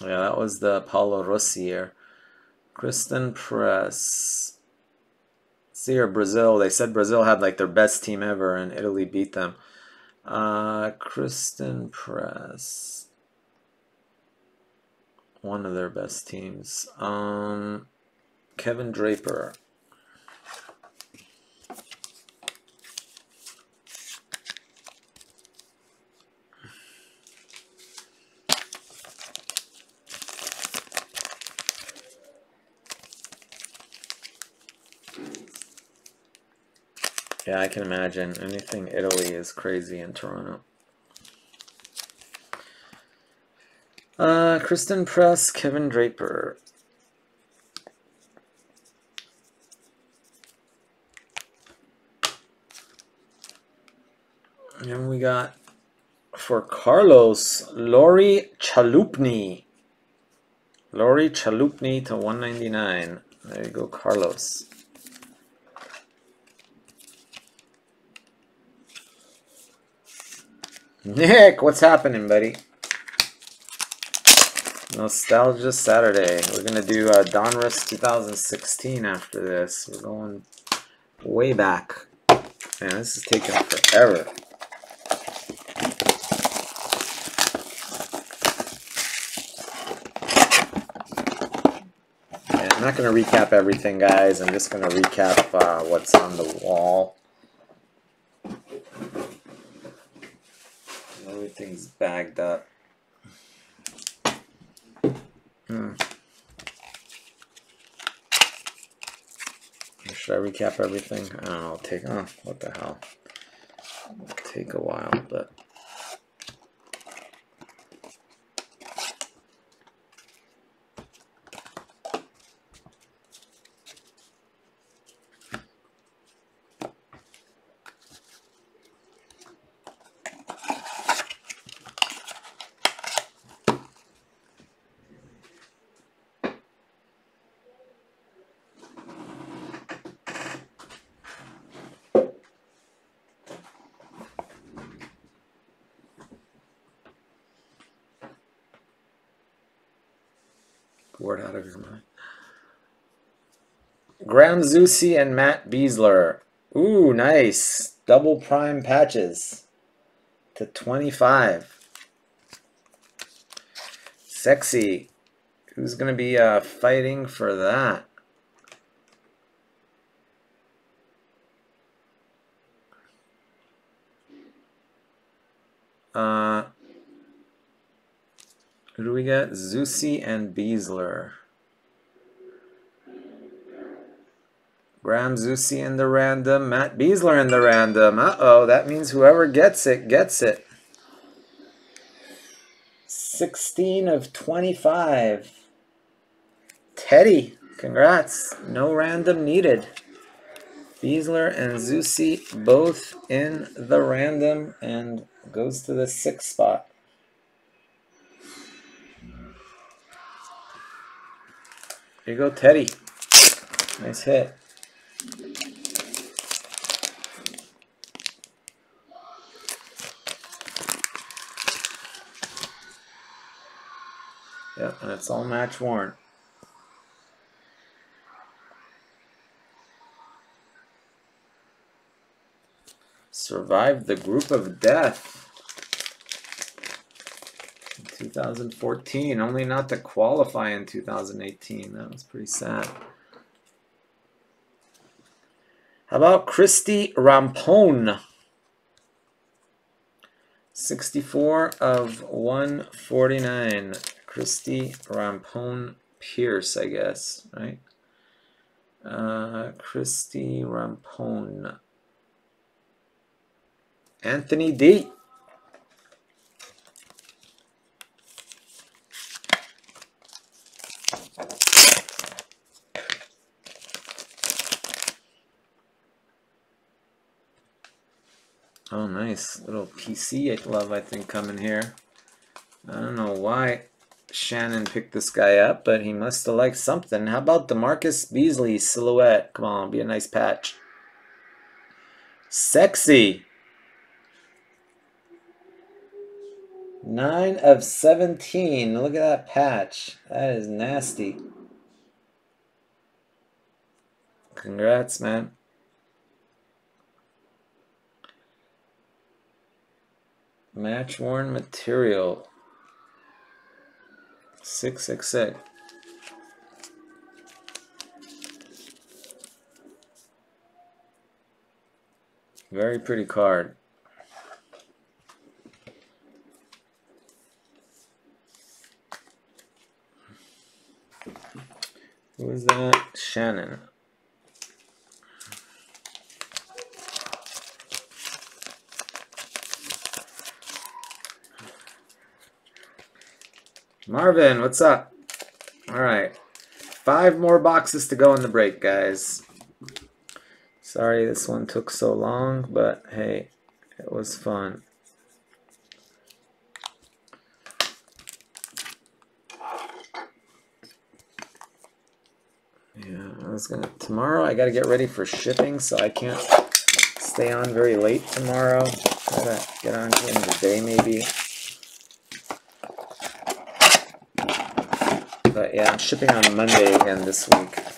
[SPEAKER 1] Yeah, that was the Paolo Rossi year. Christen Press. See here, Brazil. They said Brazil had like their best team ever, and Italy beat them. Uh, Christen Press. One of their best teams. Um, Kevin Draper. Yeah, I can imagine. Anything Italy is crazy in Toronto. Uh, Christen Press, Kevin Draper. And we got for Carlos, Lori Chalupny. Lori Chalupny to 199. There you go, Carlos. Nick, what's happening, buddy? Nostalgia Saturday. We're gonna do uh, Donruss 2016 after this. We're going way back. Man, this is taking forever. I'm not gonna recap everything, guys. I'm just gonna recap uh, what's on the wall. Everything's bagged up. Hmm. Should I recap everything? I don't know. Take oh, what the hell? It'll take a while, but. Word out of your mind. Graham Zusi and Matt Besler. Ooh, nice. Double prime patches to 25. Sexy. Who's going to be uh, fighting for that? Uh, who do we get? Zusi and Besler. Graham Zusi in the random. Matt Besler in the random. Uh-oh, that means whoever gets it, gets it. 16 of 25. Teddy, congrats. No random needed. Besler and Zusi both in the random and goes to the sixth spot. Here you go, Teddy. Nice hit. Yep, and it's all match worn. Survived the group of death. 2014, only not to qualify in 2018. That was pretty sad. How about Christie Rampone? 64 of 149. Christie Rampone Pearce, I guess, right? Uh, Christie Rampone. Anthony D. Oh, nice. Little PC love, I think, coming here. I don't know why Shannon picked this guy up, but he must have liked something. How about DaMarcus Beasley silhouette? Come on, be a nice patch. Sexy. 9 of 17. Look at that patch. That is nasty. Congrats, man. Match worn material. 666. Very pretty card. Who is that? Shannon. Marvin, what's up? All right. Five more boxes to go in the break, guys. Sorry this one took so long, but hey, it was fun. Yeah, I was gonna, tomorrow I gotta get ready for shipping, so I can't stay on very late tomorrow. Gotta get on during the day maybe. But yeah, I'm shipping on Monday again this week. How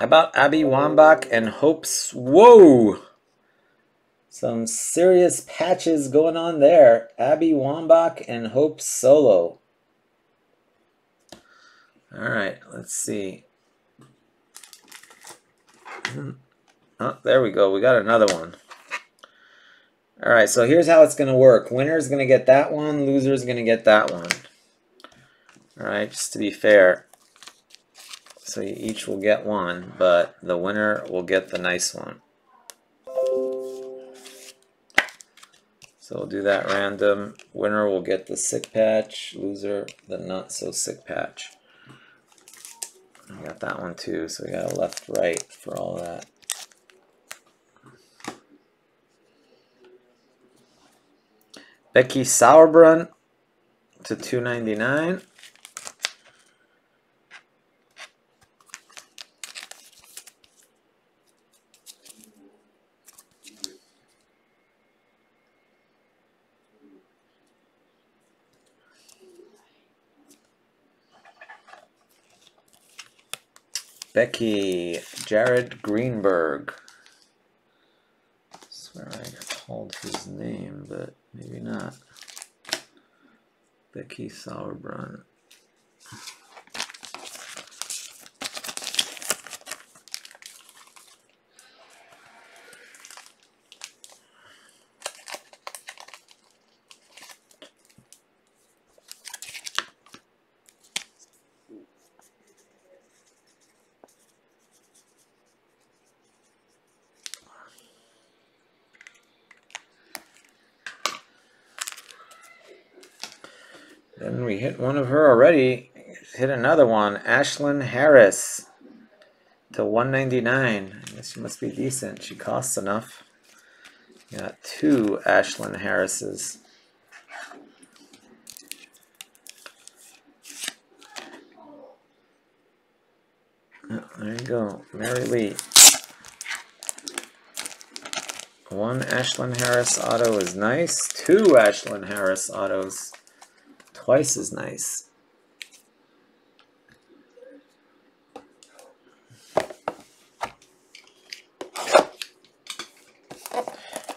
[SPEAKER 1] about Abby Wambach and Hopes? Whoa! Some serious patches going on there. Abby Wambach and Hope Solo. All right, let's see. Oh, there we go. We got another one. All right, so here's how it's going to work. Winner's going to get that one. Loser's going to get that one. All right, just to be fair. So you each will get one, but the winner will get the nice one. So we'll do that random. Winner will get the sick patch, loser the not so sick patch. I got that one too, so we got a left right for all that. Becky Sauerbrunn to 299. Becky, Jared Greenberg. I swear I called his name, but maybe not. Becky Sauerbrunn. One of her already. Hit another one. Ashlyn Harris to 199. I guess she must be decent. She costs enough. Got two Ashlyn Harrises. Oh, there you go. Mary Lee. One Ashlyn Harris auto is nice. Two Ashlyn Harris autos. Twice as nice.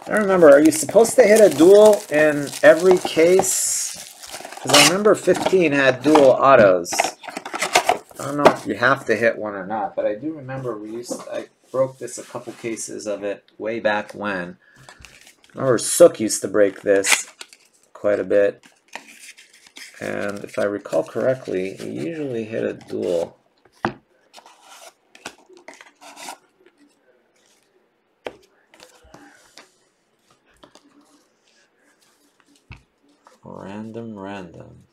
[SPEAKER 1] I remember, are you supposed to hit a dual in every case? Because I remember 15 had dual autos. I don't know if you have to hit one or not, but I do remember we used to, I broke this a couple cases of it way back when. I remember Sook used to break this quite a bit. And if I recall correctly, he usually hit a dual. Random, random.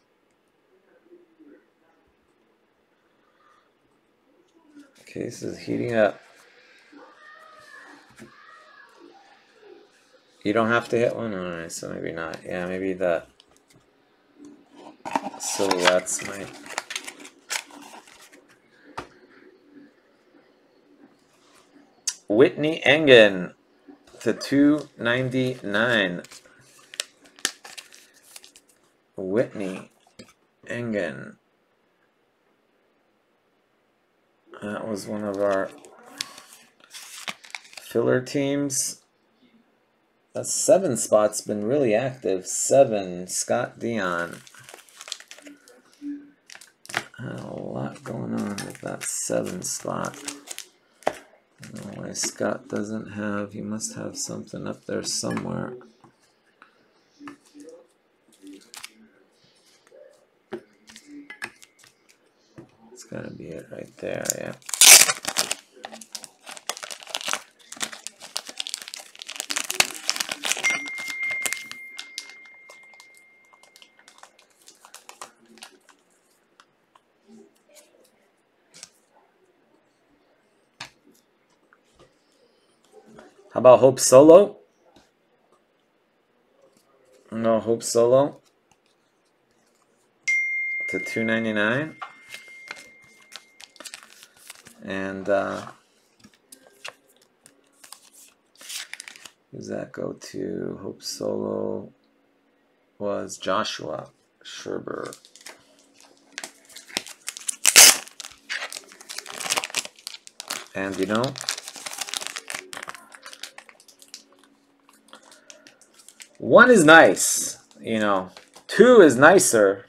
[SPEAKER 1] Case is heating up. You don't have to hit one? Alright, so maybe not. Yeah, maybe the silhouettes might. Whitney Engen to 299. Whitney Engen. That was one of our filler teams. That seven spot's been really active. Seven, Scott Dion. Had a lot going on with that seven spot. Why Scott doesn't have, he must have something up there somewhere. It's gotta be it right there, yeah. About Hope Solo? No Hope Solo to 299 and uh, who's that go to? Hope Solo was Joshua Scherber. And you know, one is nice, you know, two is nicer,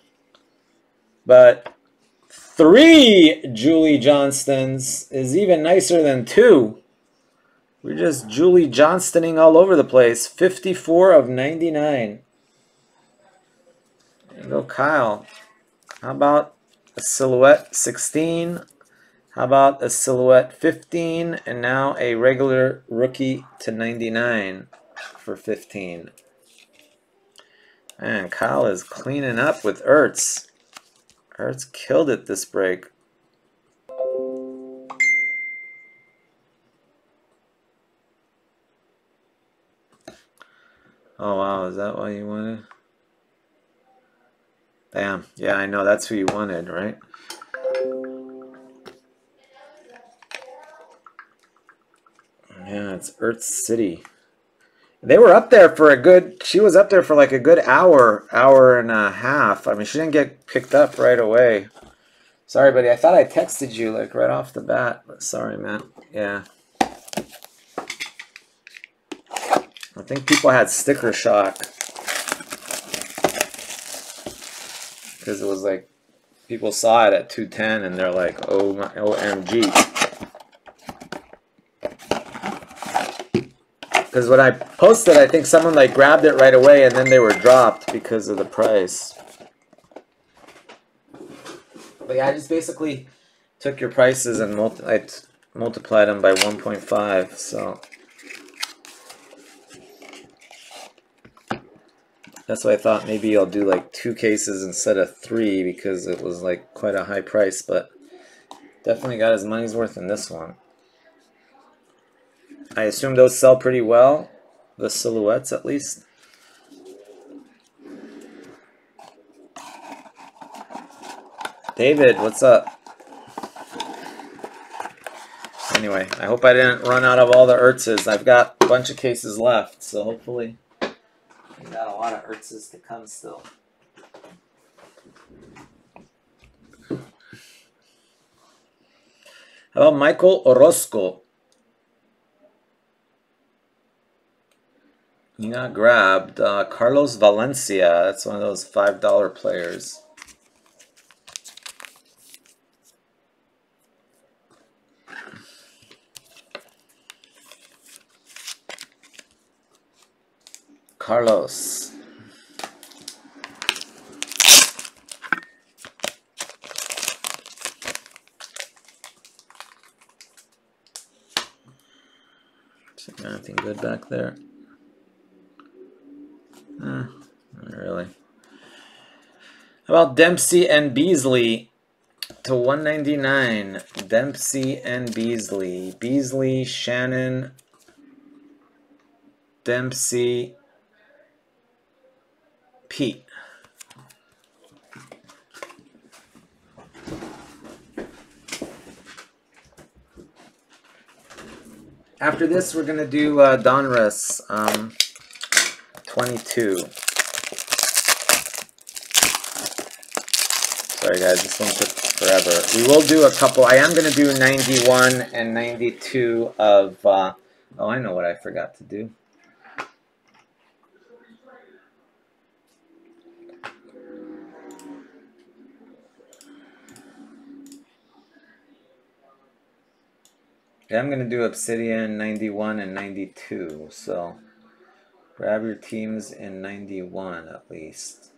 [SPEAKER 1] but three Julie Johnstons is even nicer than two. We're just Julie Johnstoning all over the place. 54 of 99. There you go, Kyle. How about a silhouette 16? How about a silhouette 15? And now a regular rookie to 99 for 15. Man, Kyle is cleaning up with Ertz. Ertz killed it this break. Oh wow, is that why you wanted? Damn, yeah, I know, that's who you wanted, right? Yeah, it's Earth City. They were up there for a good, she was up there for like a good hour, hour and a half. I mean, she didn't get picked up right away. Sorry, buddy. I thought I texted you like right off the bat. But sorry, man. Yeah. I think people had sticker shock. Because it was like, people saw it at 210 and they're like, oh my, OMG. Because when I posted, I think someone like grabbed it right away and then they were dropped because of the price. But yeah, I just basically took your prices and multi I multiplied them by 1.5. So That's why I thought maybe I'll do like two cases instead of three because it was like quite a high price, but definitely got his money's worth in this one. I assume those sell pretty well, the silhouettes at least. David, what's up? Anyway, I hope I didn't run out of all the Ertzes. I've got a bunch of cases left, so hopefully I got a lot of Ertzes to come still. How about Michael Orozco? You got grabbed uh, Carlos Valencia. That's one of those $5 players. Carlos. anything good back there? Eh, not really. How about Dempsey and Beasley to 199? Dempsey and Beasley. Beasley, Shannon, Dempsey, Pete. After this, we're going to do uh, Donruss um, 22. Sorry guys, this one took forever. We will do a couple. I am going to do 91 and 92 of... Uh, oh, I know what I forgot to do. Yeah, I'm going to do Obsidian 91 and 92. So grab your teams in 91 at least.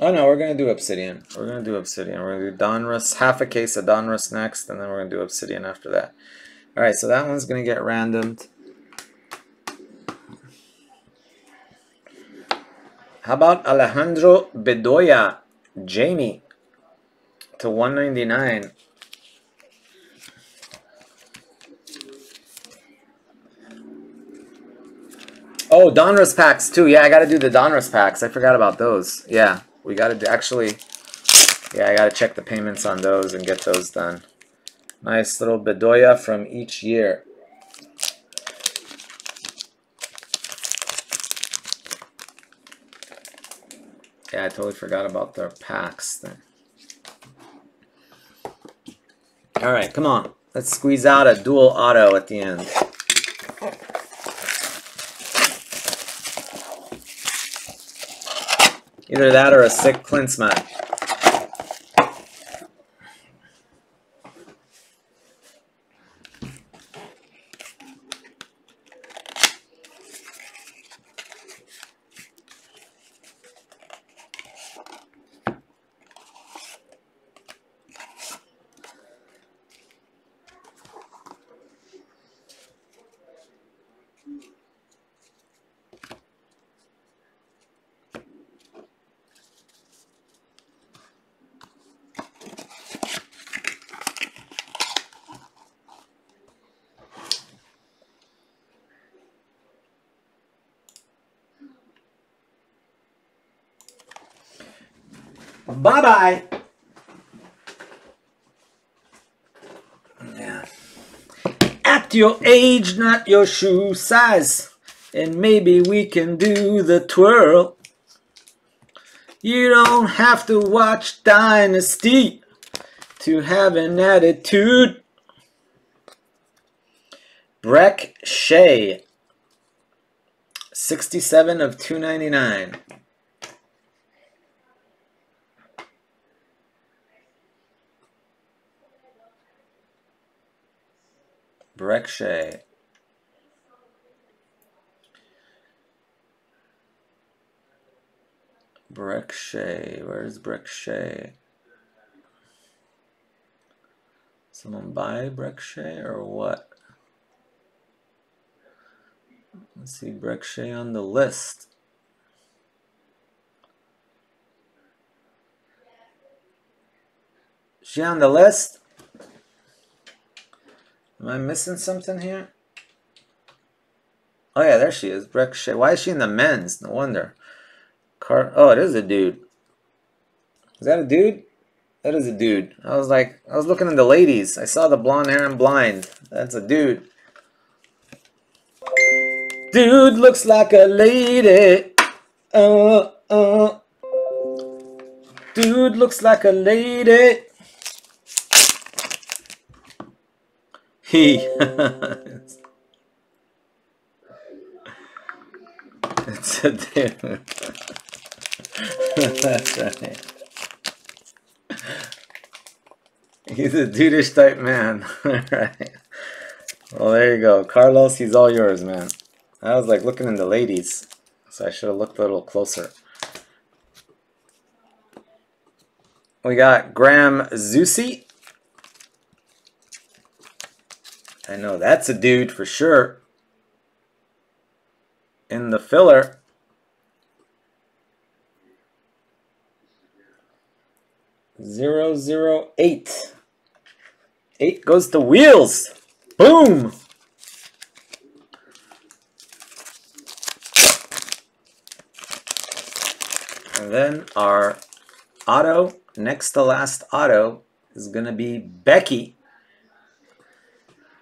[SPEAKER 1] Oh no, we're gonna do Obsidian. We're gonna do Obsidian. We're gonna do Donruss, half a case of Donruss next, and then we're gonna do Obsidian after that. Alright, so that one's gonna get randomed. How about Alejandro Bedoya, Jamie, to 199? Oh, Donruss packs too. Yeah, I got to do the Donruss packs. I forgot about those. Yeah, we got to actually. Yeah, I got to check the payments on those and get those done. Nice little Bedoya from each year. Yeah, I totally forgot about their packs then. All right, come on. Let's squeeze out a dual auto at the end. Either that or a sick Klinsmann. Bye-bye. Yeah. At your age, not your shoe size. And maybe we can do the twirl. You don't have to watch Dynasty to have an attitude. Brek Shea, 67 of 299. Brek Shea. Brek Where's Brek Someone buy Brek or what? Let's see Brek on the list. She on the list? Am I missing something here? Oh yeah, there she is. Brek Shea. Why is she in the men's? No wonder. Car. Oh, it is a dude. Is that a dude? That is a dude. I was like, I was looking at the ladies. I saw the blonde hair and blind. That's a dude. Dude looks like a lady. Uh, uh. Dude looks like a lady. He. it's a dude. That's right. He's a dudeish type man. Alright. Well, there you go. Carlos, he's all yours, man. I was like looking in the ladies, so I should have looked a little closer. We got Graham Zusi. I know that's a dude for sure. In the filler. Zero zero eight. Eight goes to wheels. Boom. And then our auto, next to last auto, is going to be Becky.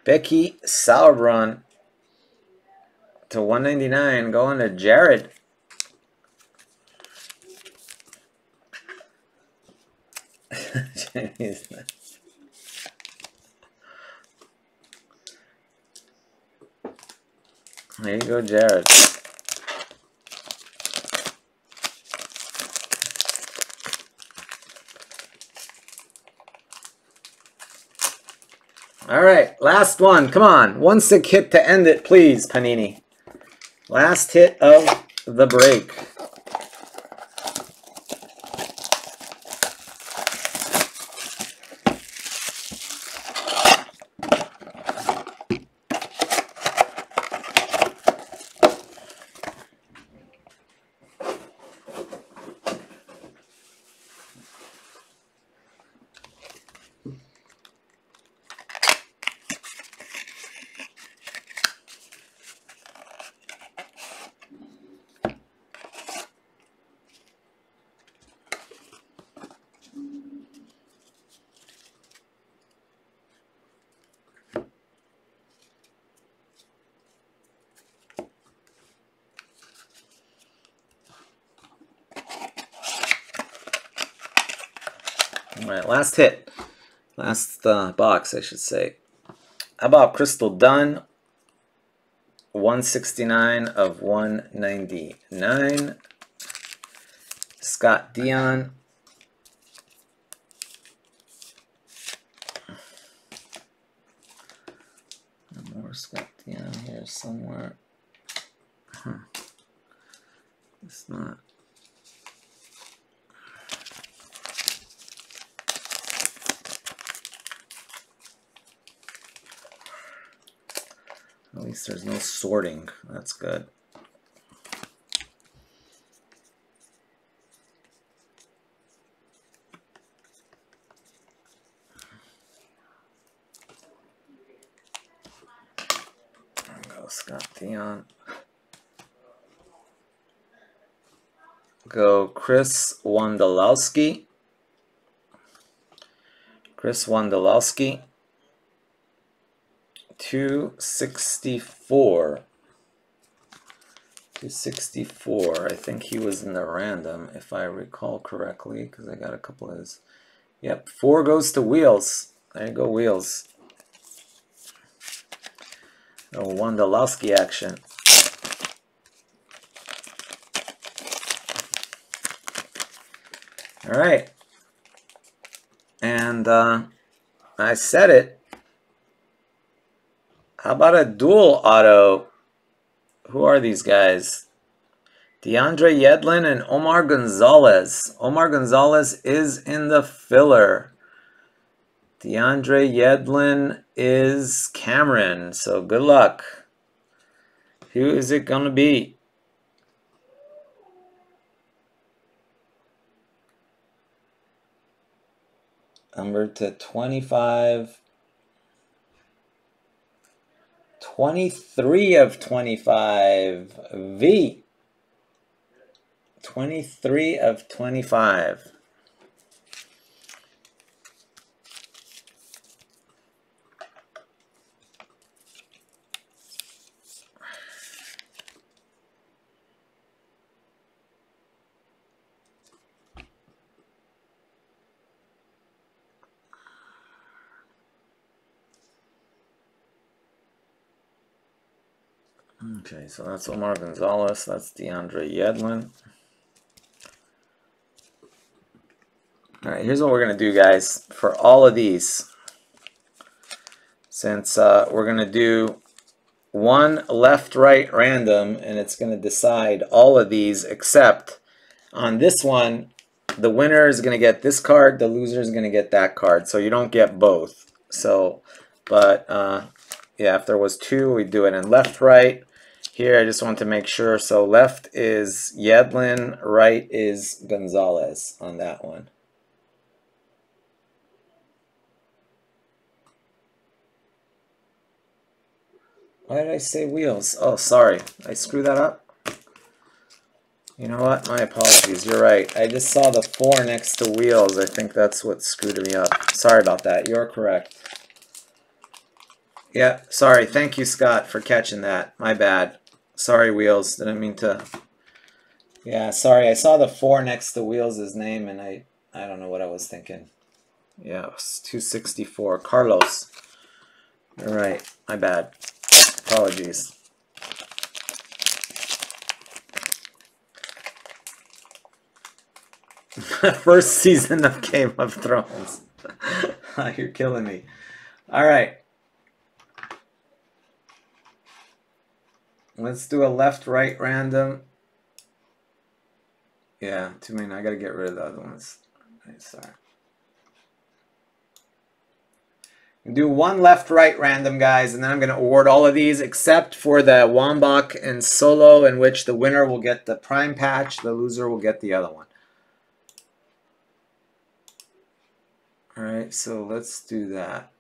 [SPEAKER 1] Becky Sauerbrunn to 199 going to Jared. there you go, Jared. All right, last one. Come on. One sick hit to end it, please, Panini. Last hit of the break. All right, last hit. Last uh, box, I should say. How about Crystal Dunn? 169 of 199. Scott Dion. More Scott Dion here somewhere. Huh. It's not. At least there's no sorting. That's good. Go Scott Dion. Go Chris Wondolowski. Chris Wondolowski. 264. 264. I think he was in the random, if I recall correctly, because I got a couple of his. Yep, four goes to Wheels. There you go, Wheels. Oh, Wondolowski action. All right. And uh, I said it. How about a dual auto? Who are these guys? DeAndre Yedlin and Omar Gonzalez. Omar Gonzalez is in the filler. DeAndre Yedlin is Cameron. So good luck. Who is it going to be? Number to 25. 23 of 25. V. 23 of 25. Okay, so that's Omar Gonzalez. That's DeAndre Yedlin. All right, here's what we're going to do, guys. For all of these, since uh, we're going to do one left-right random, and it's going to decide all of these except on this one, the winner is going to get this card, the loser is going to get that card. So you don't get both. So, but uh, yeah, if there was two, we'd do it in left-right. Here, I just want to make sure. So left is Yedlin, right is Gonzalez on that one. Why did I say wheels? Oh, sorry. I screwed that up. You know what? My apologies. You're right. I just saw the four next to wheels. I think that's what screwed me up. Sorry about that. You're correct. Yeah, sorry. Thank you, Scott, for catching that. My bad. Sorry, wheels. Didn't mean to. Yeah, sorry. I saw the four next to wheels' name, and I, I don't know what I was thinking. Yeah, it was 264. Carlos. All right. My bad. Apologies. First season of Game of Thrones. You're killing me. All right. Let's do a left-right random. Yeah, too many. I gotta get rid of the other ones. sorry. do one left right random guys and then I'm going to award all of these except for the Wambach and solo in which the winner will get the prime patch the loser will get the other one alright so let's do that